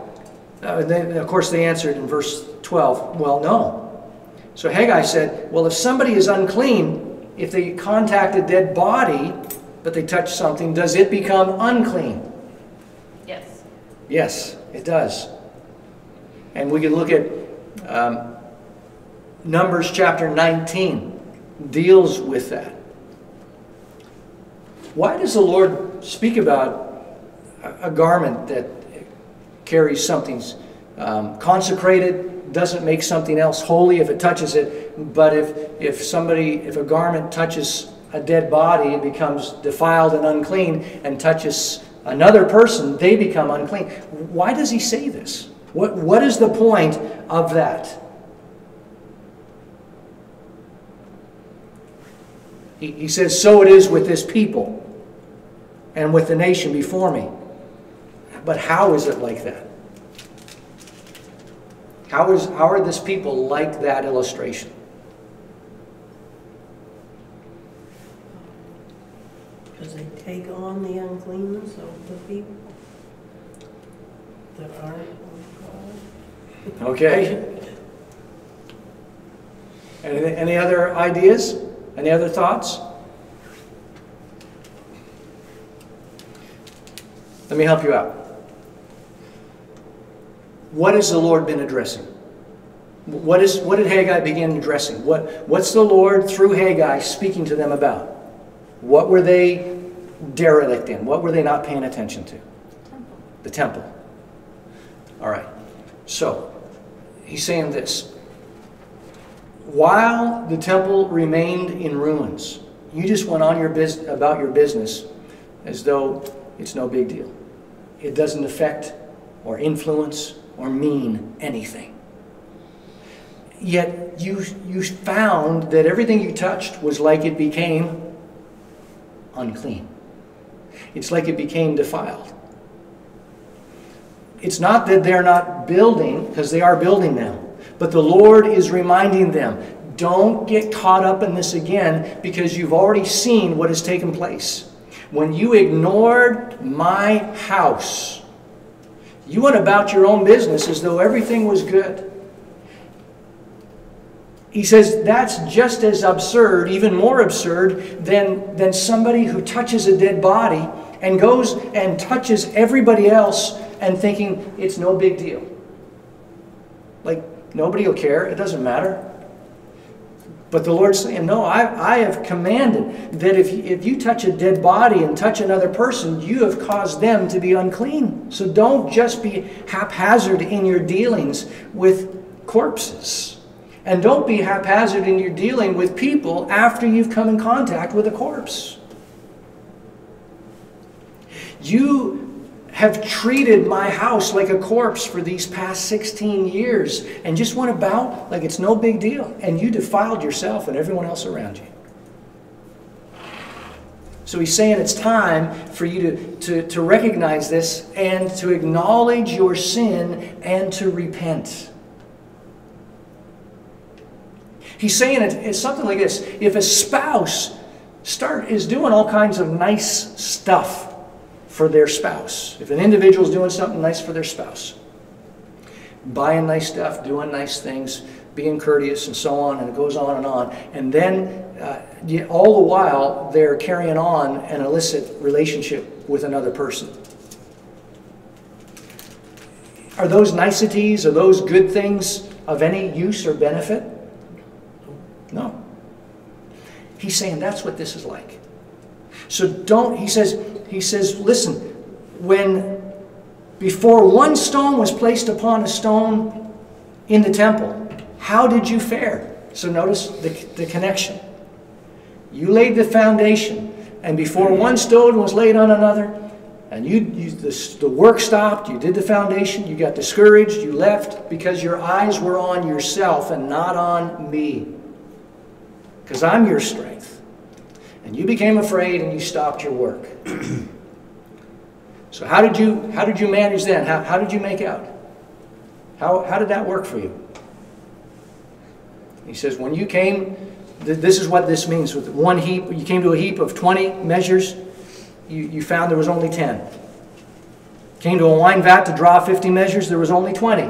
uh, they, of course, they answered in verse 12, well, no. So Haggai said, well, if somebody is unclean, if they contact a dead body, but they touch something, does it become unclean? Yes. Yes, it does. And we can look at um, Numbers chapter 19 deals with that. Why does the Lord speak about a, garment that carries something um, consecrated, doesn't make something else holy if it touches it, but if, if somebody, if a garment touches a dead body, it becomes defiled and unclean, and touches another person, they become unclean. Why does he say this? What, what is the point of that? He, he says, So it is with this people and with the nation before me. But how is it like that? How, is, how are this people like that illustration? Because they take on the uncleanness of the people that aren't. Okay? Any, any other ideas? Any other thoughts? Let me help you out. What has the Lord been addressing? What, is, what did Haggai begin addressing? What, what's the Lord, through Haggai, speaking to them about? What were they derelict in? What were they not paying attention to? Temple. The temple. All right. So, he's saying this. While the temple remained in ruins, you just went on your bus- about your business as though it's no big deal. It doesn't affect or influence or mean anything. Yet you, you found that everything you touched was like it became unclean. It's like it became defiled. It's not that they're not building, because they are building now. But the Lord is reminding them don't get caught up in this again because you've already seen what has taken place. When you ignored my house, you went about your own business as though everything was good. He says that's just as absurd, even more absurd, than, than somebody who touches a dead body and goes and touches everybody else and thinking it's no big deal. Like, nobody will care, it doesn't matter. But the Lord's saying, No, I, I have commanded that if if you touch a dead body and touch another person, you have caused them to be unclean. So don't just be haphazard in your dealings with corpses. And don't be haphazard in your dealing with people after you've come in contact with a corpse. You have treated my house like a corpse for these past 16 years and just went about like it's no big deal. And you defiled yourself and everyone else around you. So he's saying it's time for you to, to, to recognize this and to acknowledge your sin and to repent. He's saying it, it's something like this. If a spouse start is doing all kinds of nice stuff for their spouse, if an individual is doing something nice for their spouse, buying nice stuff, doing nice things, being courteous, and so on, and it goes on and on, and then uh, all the while they're carrying on an illicit relationship with another person. Are those niceties, are those good things of any use or benefit? No. He's saying that's what this is like. So don't, he says, he says, listen, when before one stone was placed upon a stone in the temple, how did you fare? So notice the, the connection. You laid the foundation, and before one stone was laid on another, and you, you the, the work stopped, you did the foundation, you got discouraged, you left because your eyes were on yourself and not on me because I'm your strength. And you became afraid and you stopped your work. so how did you how did you manage then? How, how did you make out? How, how did that work for you? He says, when you came, th- this is what this means. With one heap, you came to a heap of 20 measures, you, you found there was only 10. Came to a wine vat to draw 50 measures, there was only 20.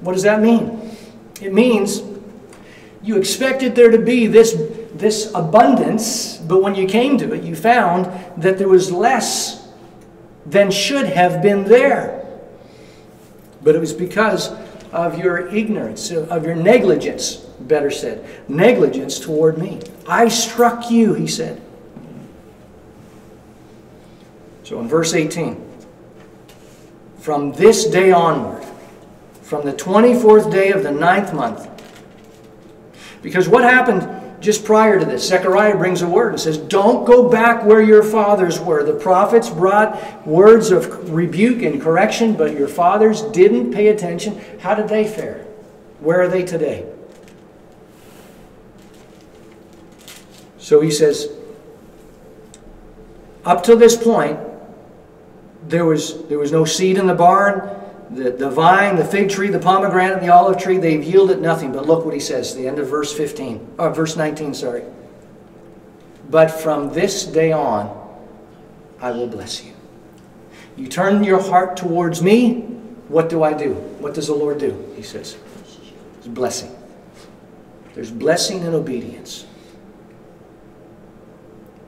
What does that mean? It means you expected there to be this, this abundance, but when you came to it, you found that there was less than should have been there. But it was because of your ignorance, of your negligence, better said, negligence toward me. I struck you, he said. So in verse 18, from this day onward, from the 24th day of the ninth month, because what happened just prior to this? Zechariah brings a word and says, Don't go back where your fathers were. The prophets brought words of rebuke and correction, but your fathers didn't pay attention. How did they fare? Where are they today? So he says, Up to this point, there was, there was no seed in the barn. The, the vine, the fig tree, the pomegranate, the olive tree, they've yielded nothing. But look what he says, the end of verse 15, or verse 19, sorry. But from this day on, I will bless you. You turn your heart towards me, what do I do? What does the Lord do? He says, There's blessing. There's blessing in obedience.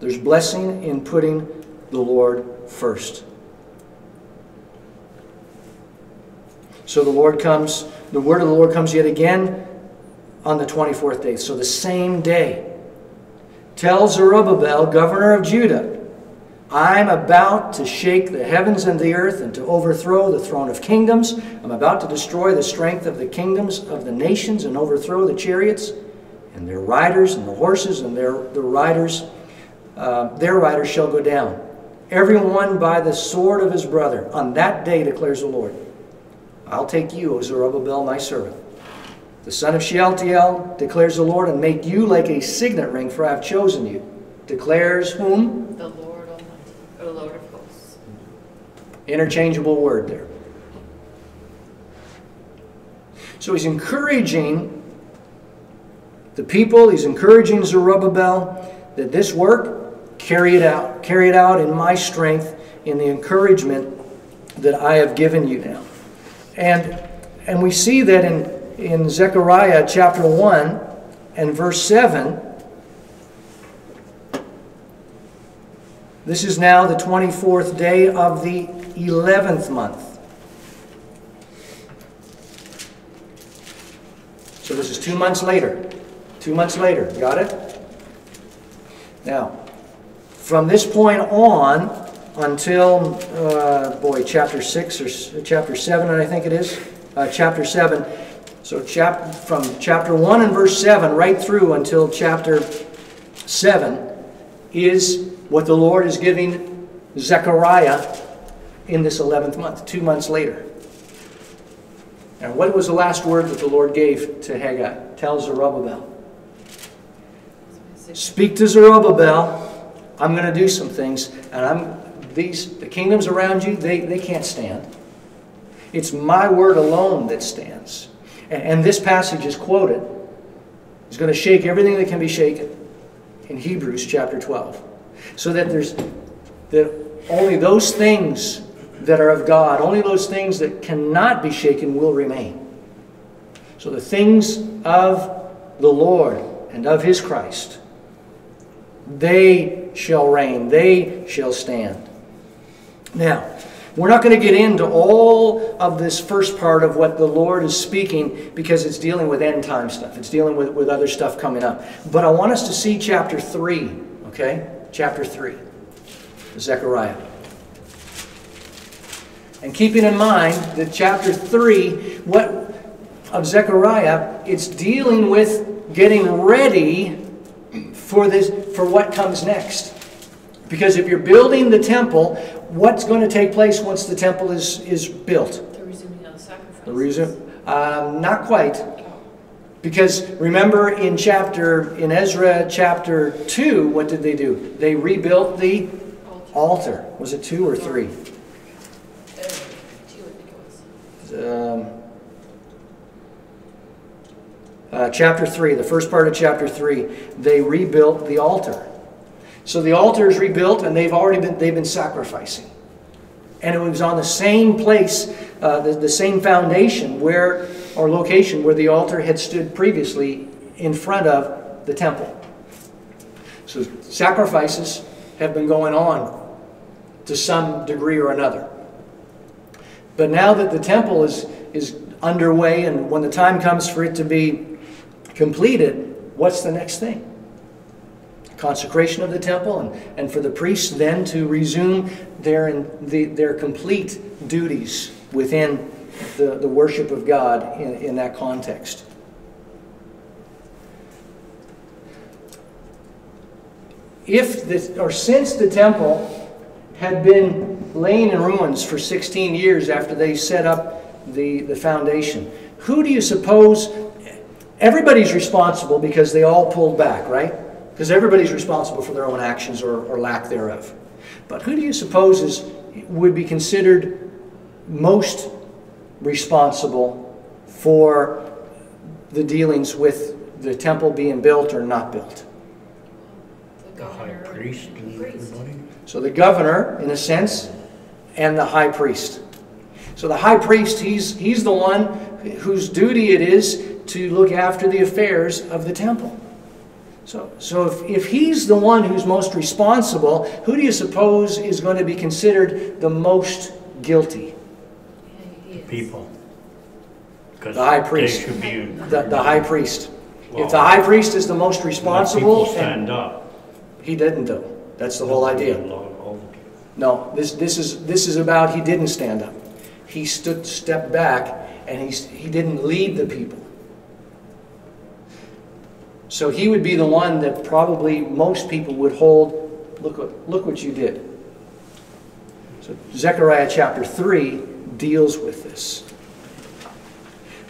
There's blessing in putting the Lord first. So the Lord comes, the word of the Lord comes yet again on the 24th day. So the same day. Tell Zerubbabel, governor of Judah, I'm about to shake the heavens and the earth and to overthrow the throne of kingdoms. I'm about to destroy the strength of the kingdoms of the nations and overthrow the chariots and their riders and the horses and their the riders. Uh, their riders shall go down. Everyone by the sword of his brother. On that day declares the Lord. I'll take you, O Zerubbabel, my servant. The son of Shealtiel declares the Lord, and make you like a signet ring, for I have chosen you. Declares whom? The Lord Almighty, or Lord of hosts. Interchangeable word there. So he's encouraging the people, he's encouraging Zerubbabel that this work, carry it out. Carry it out in my strength, in the encouragement that I have given you now. And, and we see that in, in Zechariah chapter 1 and verse 7. This is now the 24th day of the 11th month. So this is two months later. Two months later. Got it? Now, from this point on until, uh, boy, chapter 6 or chapter 7, I think it is. Uh, chapter 7. So chap- from chapter 1 and verse 7 right through until chapter 7 is what the Lord is giving Zechariah in this 11th month, two months later. And what was the last word that the Lord gave to Haggai? Tell Zerubbabel. Speak to Zerubbabel. I'm going to do some things, and I'm these the kingdoms around you. They they can't stand. It's my word alone that stands. And, and this passage is quoted. It's going to shake everything that can be shaken in Hebrews chapter 12. So that there's that only those things that are of God, only those things that cannot be shaken will remain. So the things of the Lord and of his Christ, they shall reign, they shall stand. Now, we're not going to get into all of this first part of what the Lord is speaking because it's dealing with end time stuff. It's dealing with, with other stuff coming up. But I want us to see chapter 3, okay? Chapter 3, Zechariah. And keeping in mind that chapter 3 what, of Zechariah, it's dealing with getting ready for, this, for what comes next. Because if you're building the temple, what's going to take place once the temple is, is built? The resuming of the sacrifice. The reason, um, not quite. Because remember in chapter, in Ezra chapter 2, what did they do? They rebuilt the altar. Was it 2 or 3? Uh, two, I think it was. um, uh, chapter 3, the first part of chapter 3, they rebuilt the altar. So the altar is rebuilt and they've already been, they've been sacrificing. And it was on the same place, uh, the, the same foundation where, or location where the altar had stood previously in front of the temple. So sacrifices have been going on to some degree or another. But now that the temple is, is underway and when the time comes for it to be completed, what's the next thing? Consecration of the temple and, and for the priests then to resume their, in, the, their complete duties within the, the worship of God in, in that context. If this, or since the temple had been laying in ruins for 16 years after they set up the, the foundation. Who do you suppose? Everybody's responsible because they all pulled back, right? Because everybody's responsible for their own actions or, or lack thereof. But who do you suppose is, would be considered most responsible for the dealings with the temple being built or not built? The The high priest and Priest. everybody. So the governor, in a sense, and the high priest. So the high priest, he's, he's the one whose duty it is to look after the affairs of the temple. So, so if, if he's the one who's most responsible, who do you suppose is going to be considered the most guilty? Yeah, he is. People. 'Cause The high they priest. should be- The, the high priest. If the high priest is the most let responsible, People stand up. he didn't though. That's the whole idea. No, this, this is, this is about he didn't stand up. He stood, stepped back, and he, he didn't lead the people. So he would be the one that probably most people would hold, look what, look what you did. So Zechariah chapter 3 deals with this.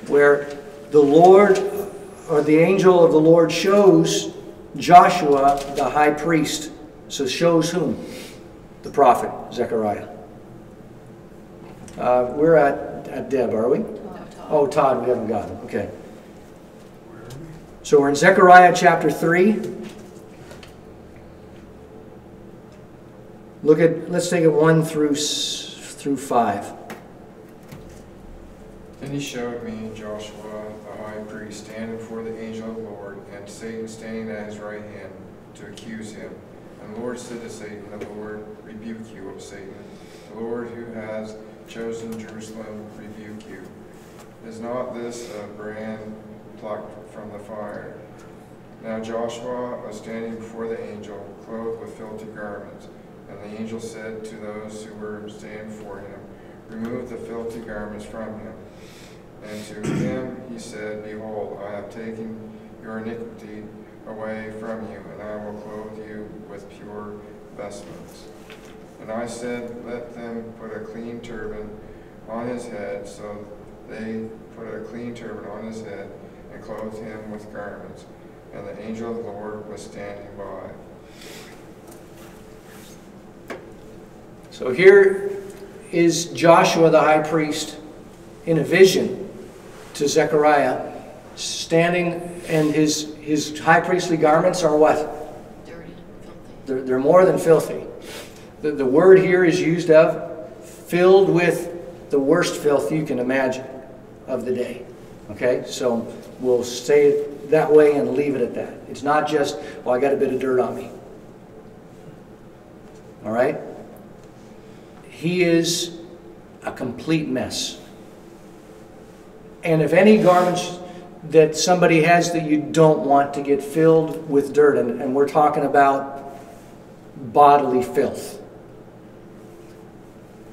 Where the Lord, or the angel of the Lord shows Joshua, the high priest. So shows whom? the prophet Zechariah. Uh, we're at, at Deb, are we? Oh, Todd, we haven't gotten. Okay. So we're in Zechariah chapter 3. Look at, let's take it 1 through, through 5. Then he showed me Joshua the high priest standing before the angel of the Lord, and Satan standing at his right hand to accuse him. And the Lord said to Satan, The Lord rebuke you, O Satan. The Lord who has chosen Jerusalem rebuke you. Is not this a brand plucked from the fire? Now Joshua was standing before the angel, clothed with filthy garments. And the angel said to those who were standing before him, Remove the filthy garments from him. And to him he said, Behold, I have taken your iniquity away from you, and I will clothe you with pure vestments. And I said, Let them put a clean turban on his head. So they put a clean turban on his head clothed him with garments. And the angel of the Lord was standing by. So here is Joshua the high priest in a vision to Zechariah, standing, and his, his high priestly garments are what? Dirty. They're, they're more than filthy. The, the word here is used of filled with the worst filth you can imagine of the day. Okay? So we'll say it that way and leave it at that. It's not just, well, I got a bit of dirt on me. All right? He is a complete mess. And if any garments that somebody has that you don't want to get filled with dirt, and, and we're talking about bodily filth,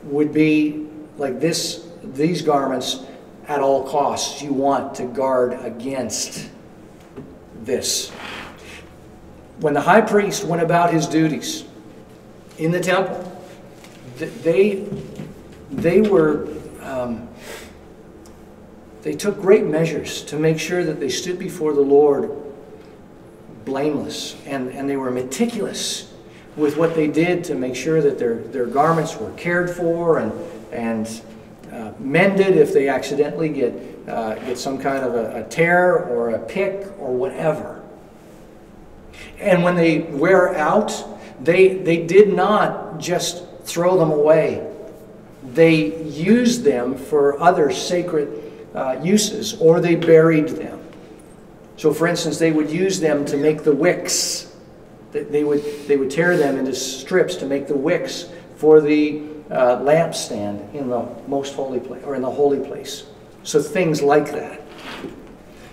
would be like this, these garments at all costs. You want to guard against this. When the high priest went about his duties in the temple, they, they were, um, they took great measures to make sure that they stood before the Lord blameless and, and they were meticulous with what they did to make sure that their, their garments were cared for and, and mended if they accidentally get, uh, get some kind of a, a tear or a pick or whatever. And when they wear out, they, they did not just throw them away. They used them for other sacred uh, uses or they buried them. So, for instance, they would use them to make the wicks. They- would, they would tear them into strips to make the wicks for the uh, lampstand in the most holy place, or in the holy place. So things like that.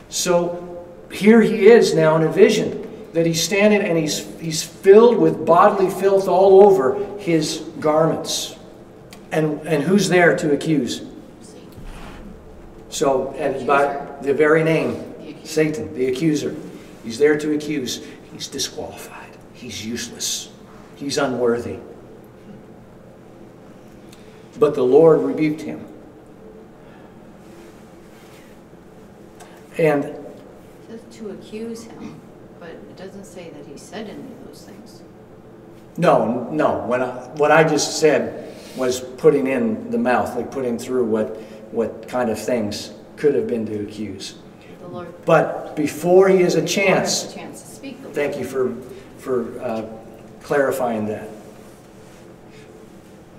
So here he is now in a vision that he's standing and he's, he's filled with bodily filth all over his garments. And, and who's there to accuse? So, and by the very name. Satan, the accuser. He's there to accuse. He's disqualified. He's useless. He's unworthy. But the Lord rebuked him. And says to accuse him, but it doesn't say that he said any of those things. no, no, when I, what I just said was putting in the mouth, like putting through what, what kind of things could have been to accuse. The Lord But before he has a has chance, a chance to speak. Thank you for, for uh, clarifying that.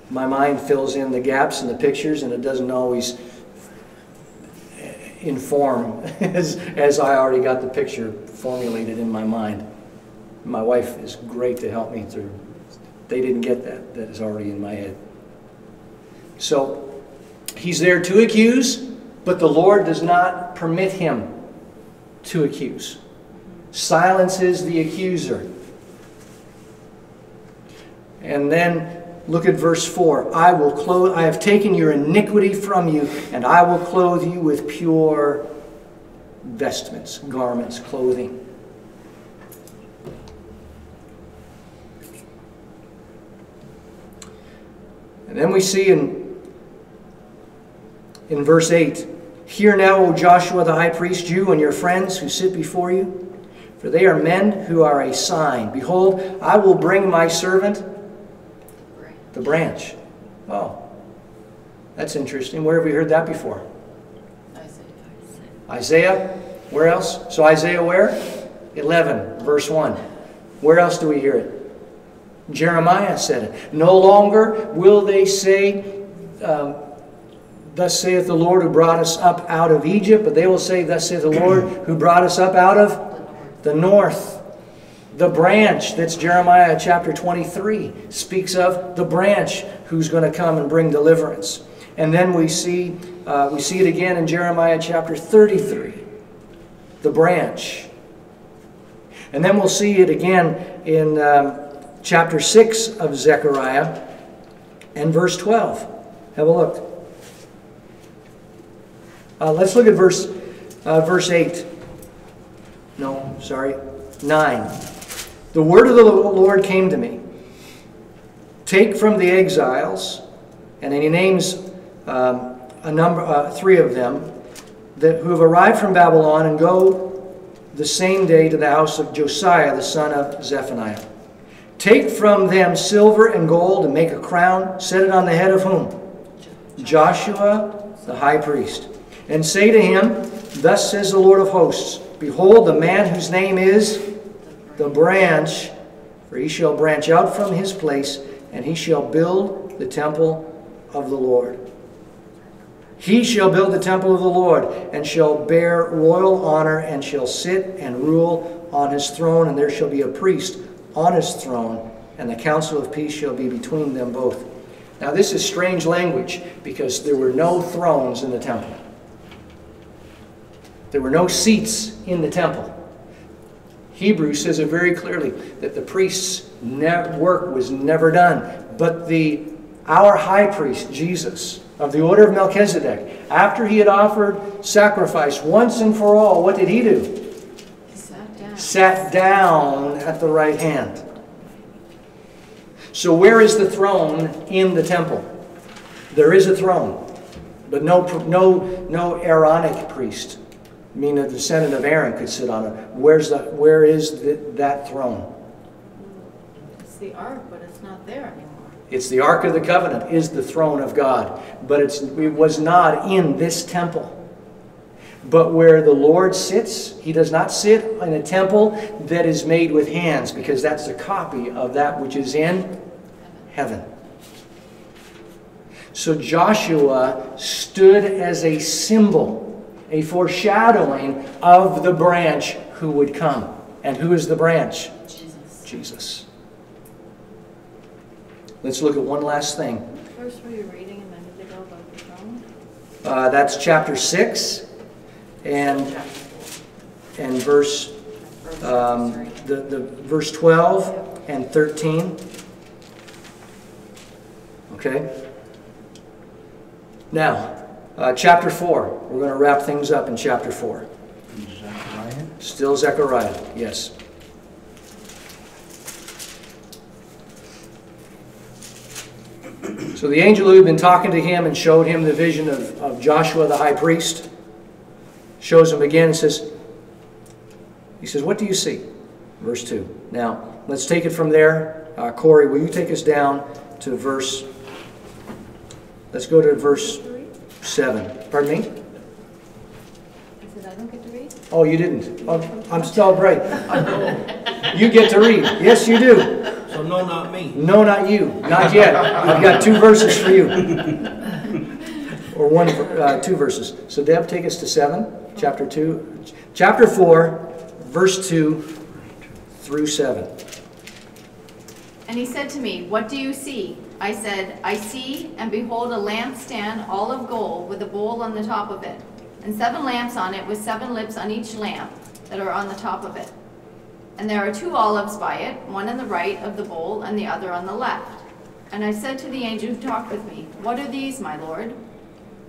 My mind fills in the gaps in the pictures and it doesn't always inform as, as I already got the picture formulated in my mind. My wife is great to help me through. They didn't get that, that is already in my head. So he's there to accuse, but the Lord does not permit him to accuse silences the accuser. And then look at verse 4. I will clothe I have taken your iniquity from you, and I will clothe you with pure vestments, garments, clothing. And then we see in in verse 8 Hear now, O Joshua the high priest, you and your friends who sit before you, for they are men who are a sign. Behold, I will bring my servant. The branch. Oh, that's interesting. Where have we heard that before? Isaiah. Isaiah. Where else? So, Isaiah where? 11, verse 1. Where else do we hear it? Jeremiah said it. No longer will they say, um, Thus saith the Lord who brought us up out of Egypt, but they will say, Thus saith the Lord who brought us up out of the north. The branch, that's Jeremiah chapter 23, speaks of the branch who's going to come and bring deliverance. And then we see, uh, we see it again in Jeremiah chapter 33, the branch. And then we'll see it again in um, chapter 6 of Zechariah and verse 12. Have a look. Uh, let's look at verse, uh, verse 8. No, sorry. 9. The word of the Lord came to me. Take from the exiles, and then he names um, a number, uh, three of them, that, who have arrived from Babylon, and go the same day to the house of Josiah, the son of Zephaniah. Take from them silver and gold and make a crown, set it on the head of whom? Joshua the high priest. And say to him, Thus says the Lord of hosts, Behold, the man whose name is the branch, for he shall branch out from his place, and he shall build the temple of the Lord. He shall build the temple of the Lord, and shall bear royal honor, and shall sit and rule on his throne, and there shall be a priest on his throne, and the counsel of peace shall be between them both. Now, this is strange language because there were no thrones in the temple. There were no seats in the temple. Hebrews says it very clearly that the priest's work was never done. But the our high priest, Jesus, of the order of Melchizedek, after he had offered sacrifice once and for all, what did he do? He sat down. Sat down at the right hand. So, where is the throne in the temple? There is a throne, but no, no, no Aaronic priest, meaning a descendant of Aaron, could sit on it. Where's the, where is the, that throne? It's the ark, but it's not there anymore. It's the Ark of the Covenant, is the throne of God, but it's, it was not in this temple. But where the Lord sits, he does not sit in a temple that is made with hands, because that's a copy of that which is in heaven. So Joshua stood as a symbol, a foreshadowing of the branch who would come. And who is the branch? Jesus. Jesus. Let's look at one last thing. First were you reading and then did they go about the throne? Uh, that's chapter 6 and, and verse, um, the, the verse 12 and 13. Okay? Now, uh, chapter 4. We're going to wrap things up in chapter 4. Zechariah? Still Zechariah, yes. So the angel who had been talking to him and showed him the vision of, of Joshua the high priest shows him again and says, he says, what do you see? Verse 2. Now, let's take it from there. Uh, Corey, will you take us down to verse, let's go to verse 7. Pardon me? I said, I don't get to read? Oh, you didn't. Oh, I'm still right. You get to read. Yes, you do. So no, not me. No, not you. Not yet. I've got two verses for you. Or one, uh, two verses. So Deb, take us to seven, chapter two, chapter four, verse two through seven. And he said to me, What do you see? I said, I see, and behold, a lampstand all of gold with a bowl on the top of it, and seven lamps on it with seven lips on each lamp that are on the top of it. And there are two olives by it, one on the right of the bowl and the other on the left. And I said to the angel who talked with me, What are these, my lord?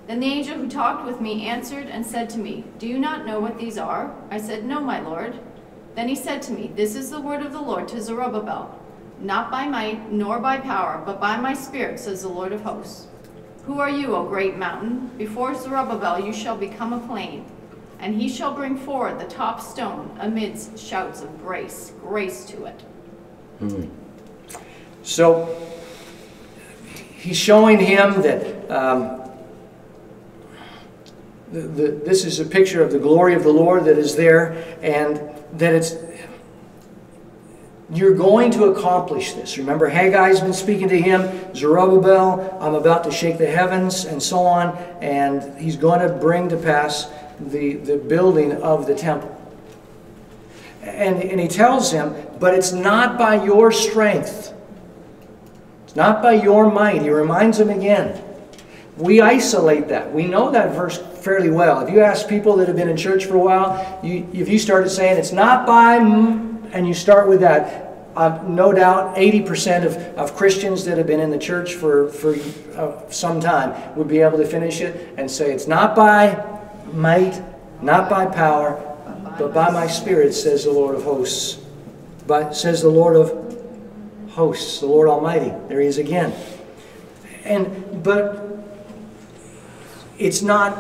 Then the angel who talked with me answered and said to me, Do you not know what these are? I said, No, my lord. Then he said to me, This is the word of the Lord to Zerubbabel. Not by might, nor by power, but by my spirit, says the Lord of hosts. Who are you, O great mountain? Before Zerubbabel you shall become a plain and he shall bring forward the top stone amidst shouts of grace, grace to it. Hmm. So he's showing him that um, the, the, this is a picture of the glory of the Lord that is there, and that it's you're going to accomplish this. Remember, Haggai's been speaking to him, Zerubbabel, I'm about to shake the heavens, and so on, and he's going to bring to pass the, the building of the temple. And, and he tells him, but it's not by your strength. It's not by your might. He reminds him again. We isolate that. We know that verse fairly well. If you ask people that have been in church for a while, you, if you started saying it's not by, and you start with that, uh, no doubt 80% of, of Christians that have been in the church for, for uh, some time would be able to finish it and say it's not by might, not by power, but by my spirit, says the Lord of hosts. But says the Lord of hosts, the Lord Almighty. There he is again. And but it's not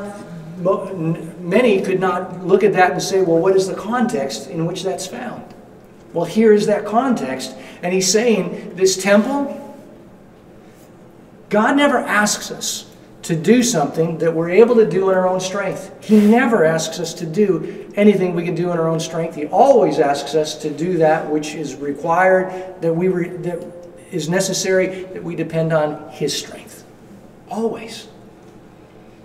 many could not look at that and say, well, what is the context in which that's found? Well, here is that context. And he's saying this temple, God never asks us to do something that we're able to do in our own strength. He never asks us to do anything we can do in our own strength. He always asks us to do that which is required, that we re, that is necessary, that we depend on His strength. Always.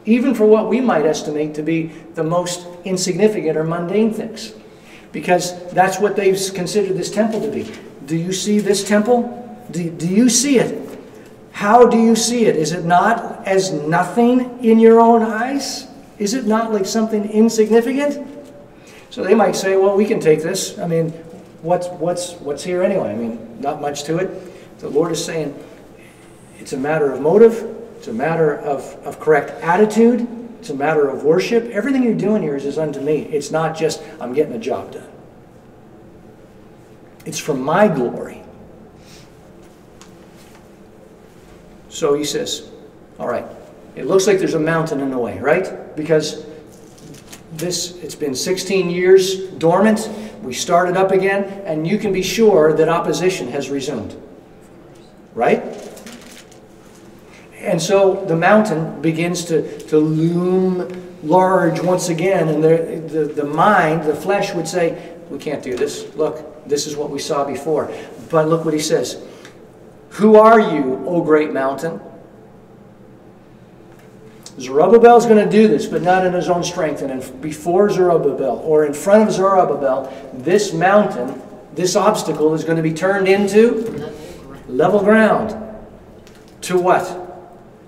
Even for what we might estimate to be the most insignificant or mundane things. Because that's what they've considered this temple to be. Do you see this temple? Do, do you see it? How do you see it? Is it not as nothing in your own eyes? Is it not like something insignificant? So they might say, well, we can take this. I mean, what's, what's, what's here anyway? I mean, not much to it. The Lord is saying it's a matter of motive, it's a matter of, of correct attitude, it's a matter of worship. Everything you're doing here is, is unto me. It's not just, I'm getting a job done. It's for my glory. So he says, all right, it looks like there's a mountain in the way, right? Because this, it's been 16 years dormant. We started up again, and you can be sure that opposition has resumed. Right? And so the mountain begins to, to loom large once again, and the, the, the mind, the flesh would say, We can't do this. Look, this is what we saw before. But look what he says Who are you, O great mountain? Zerubbabel is going to do this, but not in his own strength. And before Zerubbabel, or in front of Zerubbabel, this mountain, this obstacle is going to be turned into level ground. To what?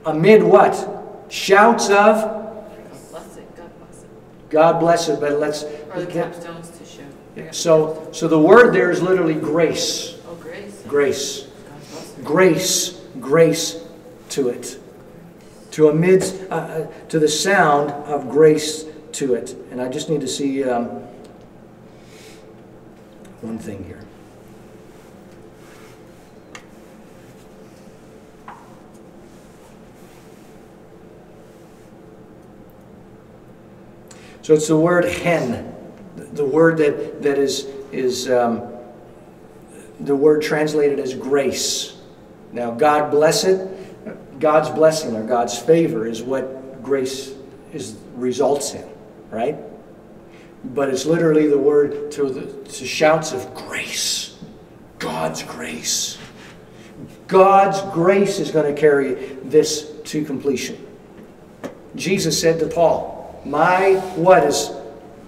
Amid what? Shouts of God bless it, God bless it. God bless it, but let's. Or the capstones to show. Yeah, So, so the word there is literally grace. Oh, grace. Grace. God bless it. Grace. Grace to it. To amidst, uh, uh, to the sound of grace to it. And I just need to see um, one thing here. So it's the word hen, the word that, that is, is um, the word translated as grace. Now, God bless it. God's blessing or God's favor is what grace is, results in, right? But it's literally the word to, the, to shouts of grace. God's grace. God's grace is going to carry this to completion. Jesus said to Paul, My what is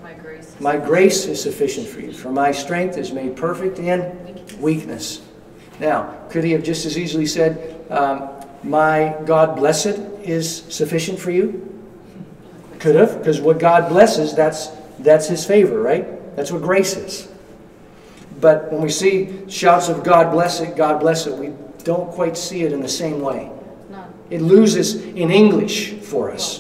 My grace. is- my grace is sufficient for you, for my strength is made perfect in weakness. Now, could he have just as easily said, um, My God blessed is sufficient for you? Could have, because what God blesses, that's, that's his favor, right? That's what grace is. But when we see shouts of God bless it, God bless it, we don't quite see it in the same way. Not, It loses in English for us.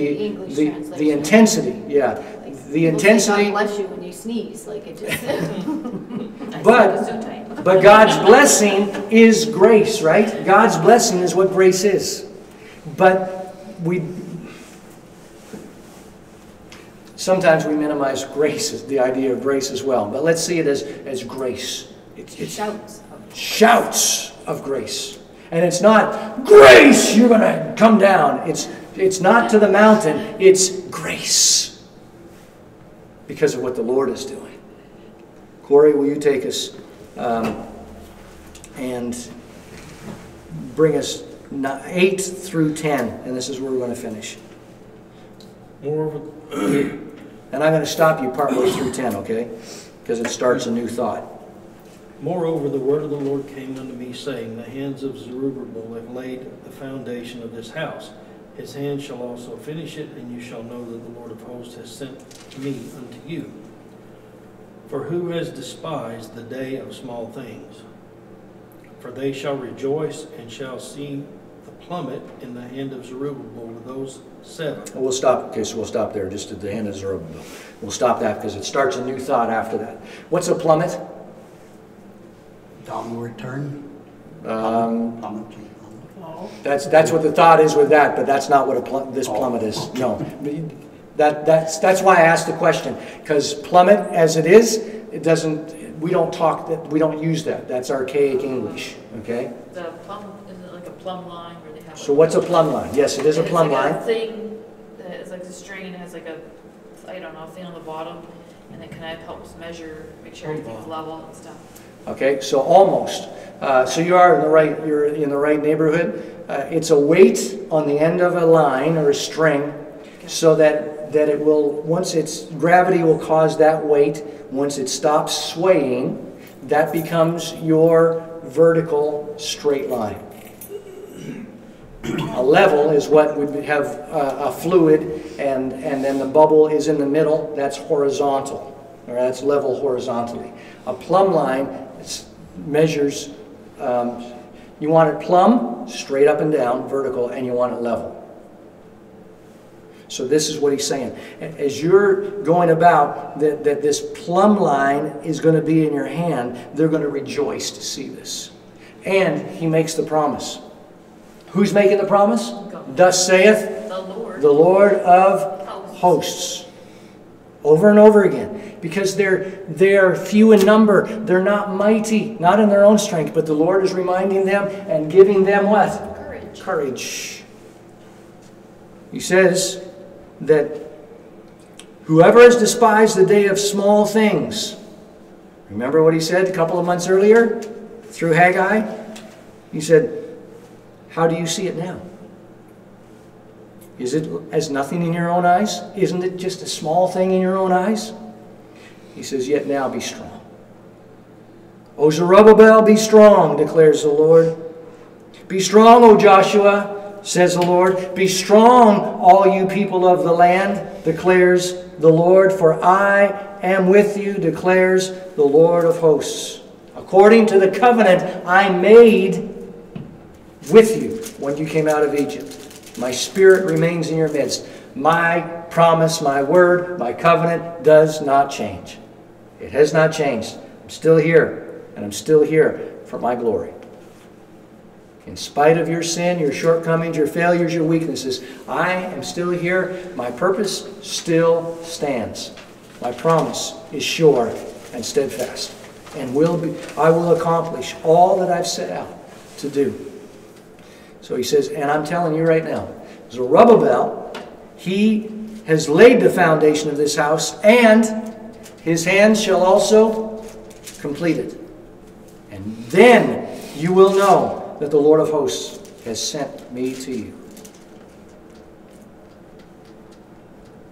The. The, the translation. intensity, yeah. Like, The say intensity. God bless you when you sneeze, like it just. I But- said it so tight. But God's blessing is grace, right? God's blessing is what grace is. But we sometimes we minimize grace, the idea of grace as well. But let's see it as, as grace. It's, it's Shouts. shouts of grace. And it's not grace, you're going to come down. It's, it's not to the mountain, it's grace. Because of what the Lord is doing. Corey, will you take us um, and bring us 8 through 10? And this is where we're going to finish. Moreover, And I'm going to stop you partway through 10, okay? Because it starts a new thought. moreover, the word of the Lord came unto me, saying, The hands of Zerubbabel have laid the foundation of this house. His hand shall also finish it, and you shall know that the Lord of hosts has sent me unto you. For who has despised the day of small things? For they shall rejoice and shall see the plummet in the hand of Zerubbabel with those seven. We'll stop, okay, so we'll stop there, just at the end of Zerubbabel. We'll stop that because it starts a new thought after that. What's a plummet? downward turn. Um, Plummet. That's, that's what the thought is with that, but that's not what a pl- this plummet is, no. That, that's, that's why I asked the question, because plummet as it is, it doesn't, we don't talk, that we don't use that. That's archaic English, okay? The plumb, isn't it like a plumb line where they have? So what's a plumb line? Yes, it is a It's plumb like a line. thing that is like a string, it has like a, I don't know, thing on the bottom, and it kind of helps measure, make sure everything's level and stuff. Okay, so almost. Uh, So you are in the right, you're in the right neighborhood. Uh, It's a weight on the end of a line or a string so that, that it will, once it's, gravity will cause that weight, once it stops swaying, that becomes your vertical straight line. A level is what would have uh, a fluid, and, and then the bubble is in the middle, that's horizontal, or that's level horizontally. A plumb line measures, um, you want it plumb, straight up and down, vertical, and you want it level. So this is what he's saying. As you're going about, that, that this plumb line is going to be in your hand, they're going to rejoice to see this. And he makes the promise. Who's making the promise? God. Thus saith The Lord. the Lord of hosts. Over and over again. Because they're, they're few in number. They're not mighty, not in their own strength, but the Lord is reminding them and giving them what? Courage. Courage. He says that whoever has despised the day of small things, remember what he said a couple of months earlier through Haggai? He said, How do you see it now? Is it as nothing in your own eyes? Isn't it just a small thing in your own eyes? He says, Yet now be strong. O Zerubbabel, be strong, declares the Lord. Be strong, O Joshua, says the Lord. Be strong, all you people of the land, declares the Lord, for I am with you, declares the Lord of hosts. According to the covenant I made with you when you came out of Egypt. My spirit remains in your midst. My promise, my word, my covenant does not change. It has not changed. I'm still here, and I'm still here for my glory. In spite of your sin, your shortcomings, your failures, your weaknesses, I am still here. My purpose still stands. My promise is sure and steadfast, and will be, I will accomplish all that I've set out to do. So he says, and I'm telling you right now, Zerubbabel, he has laid the foundation of this house, and his hands shall also complete it. And then you will know that the Lord of hosts has sent me to you.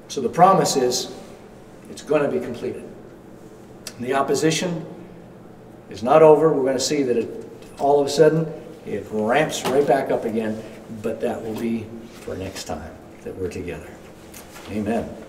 So the promise is it's going to be completed. The opposition is not over. We're going to see that it, all of a sudden it ramps right back up again, but that will be for next time that we're together. Amen.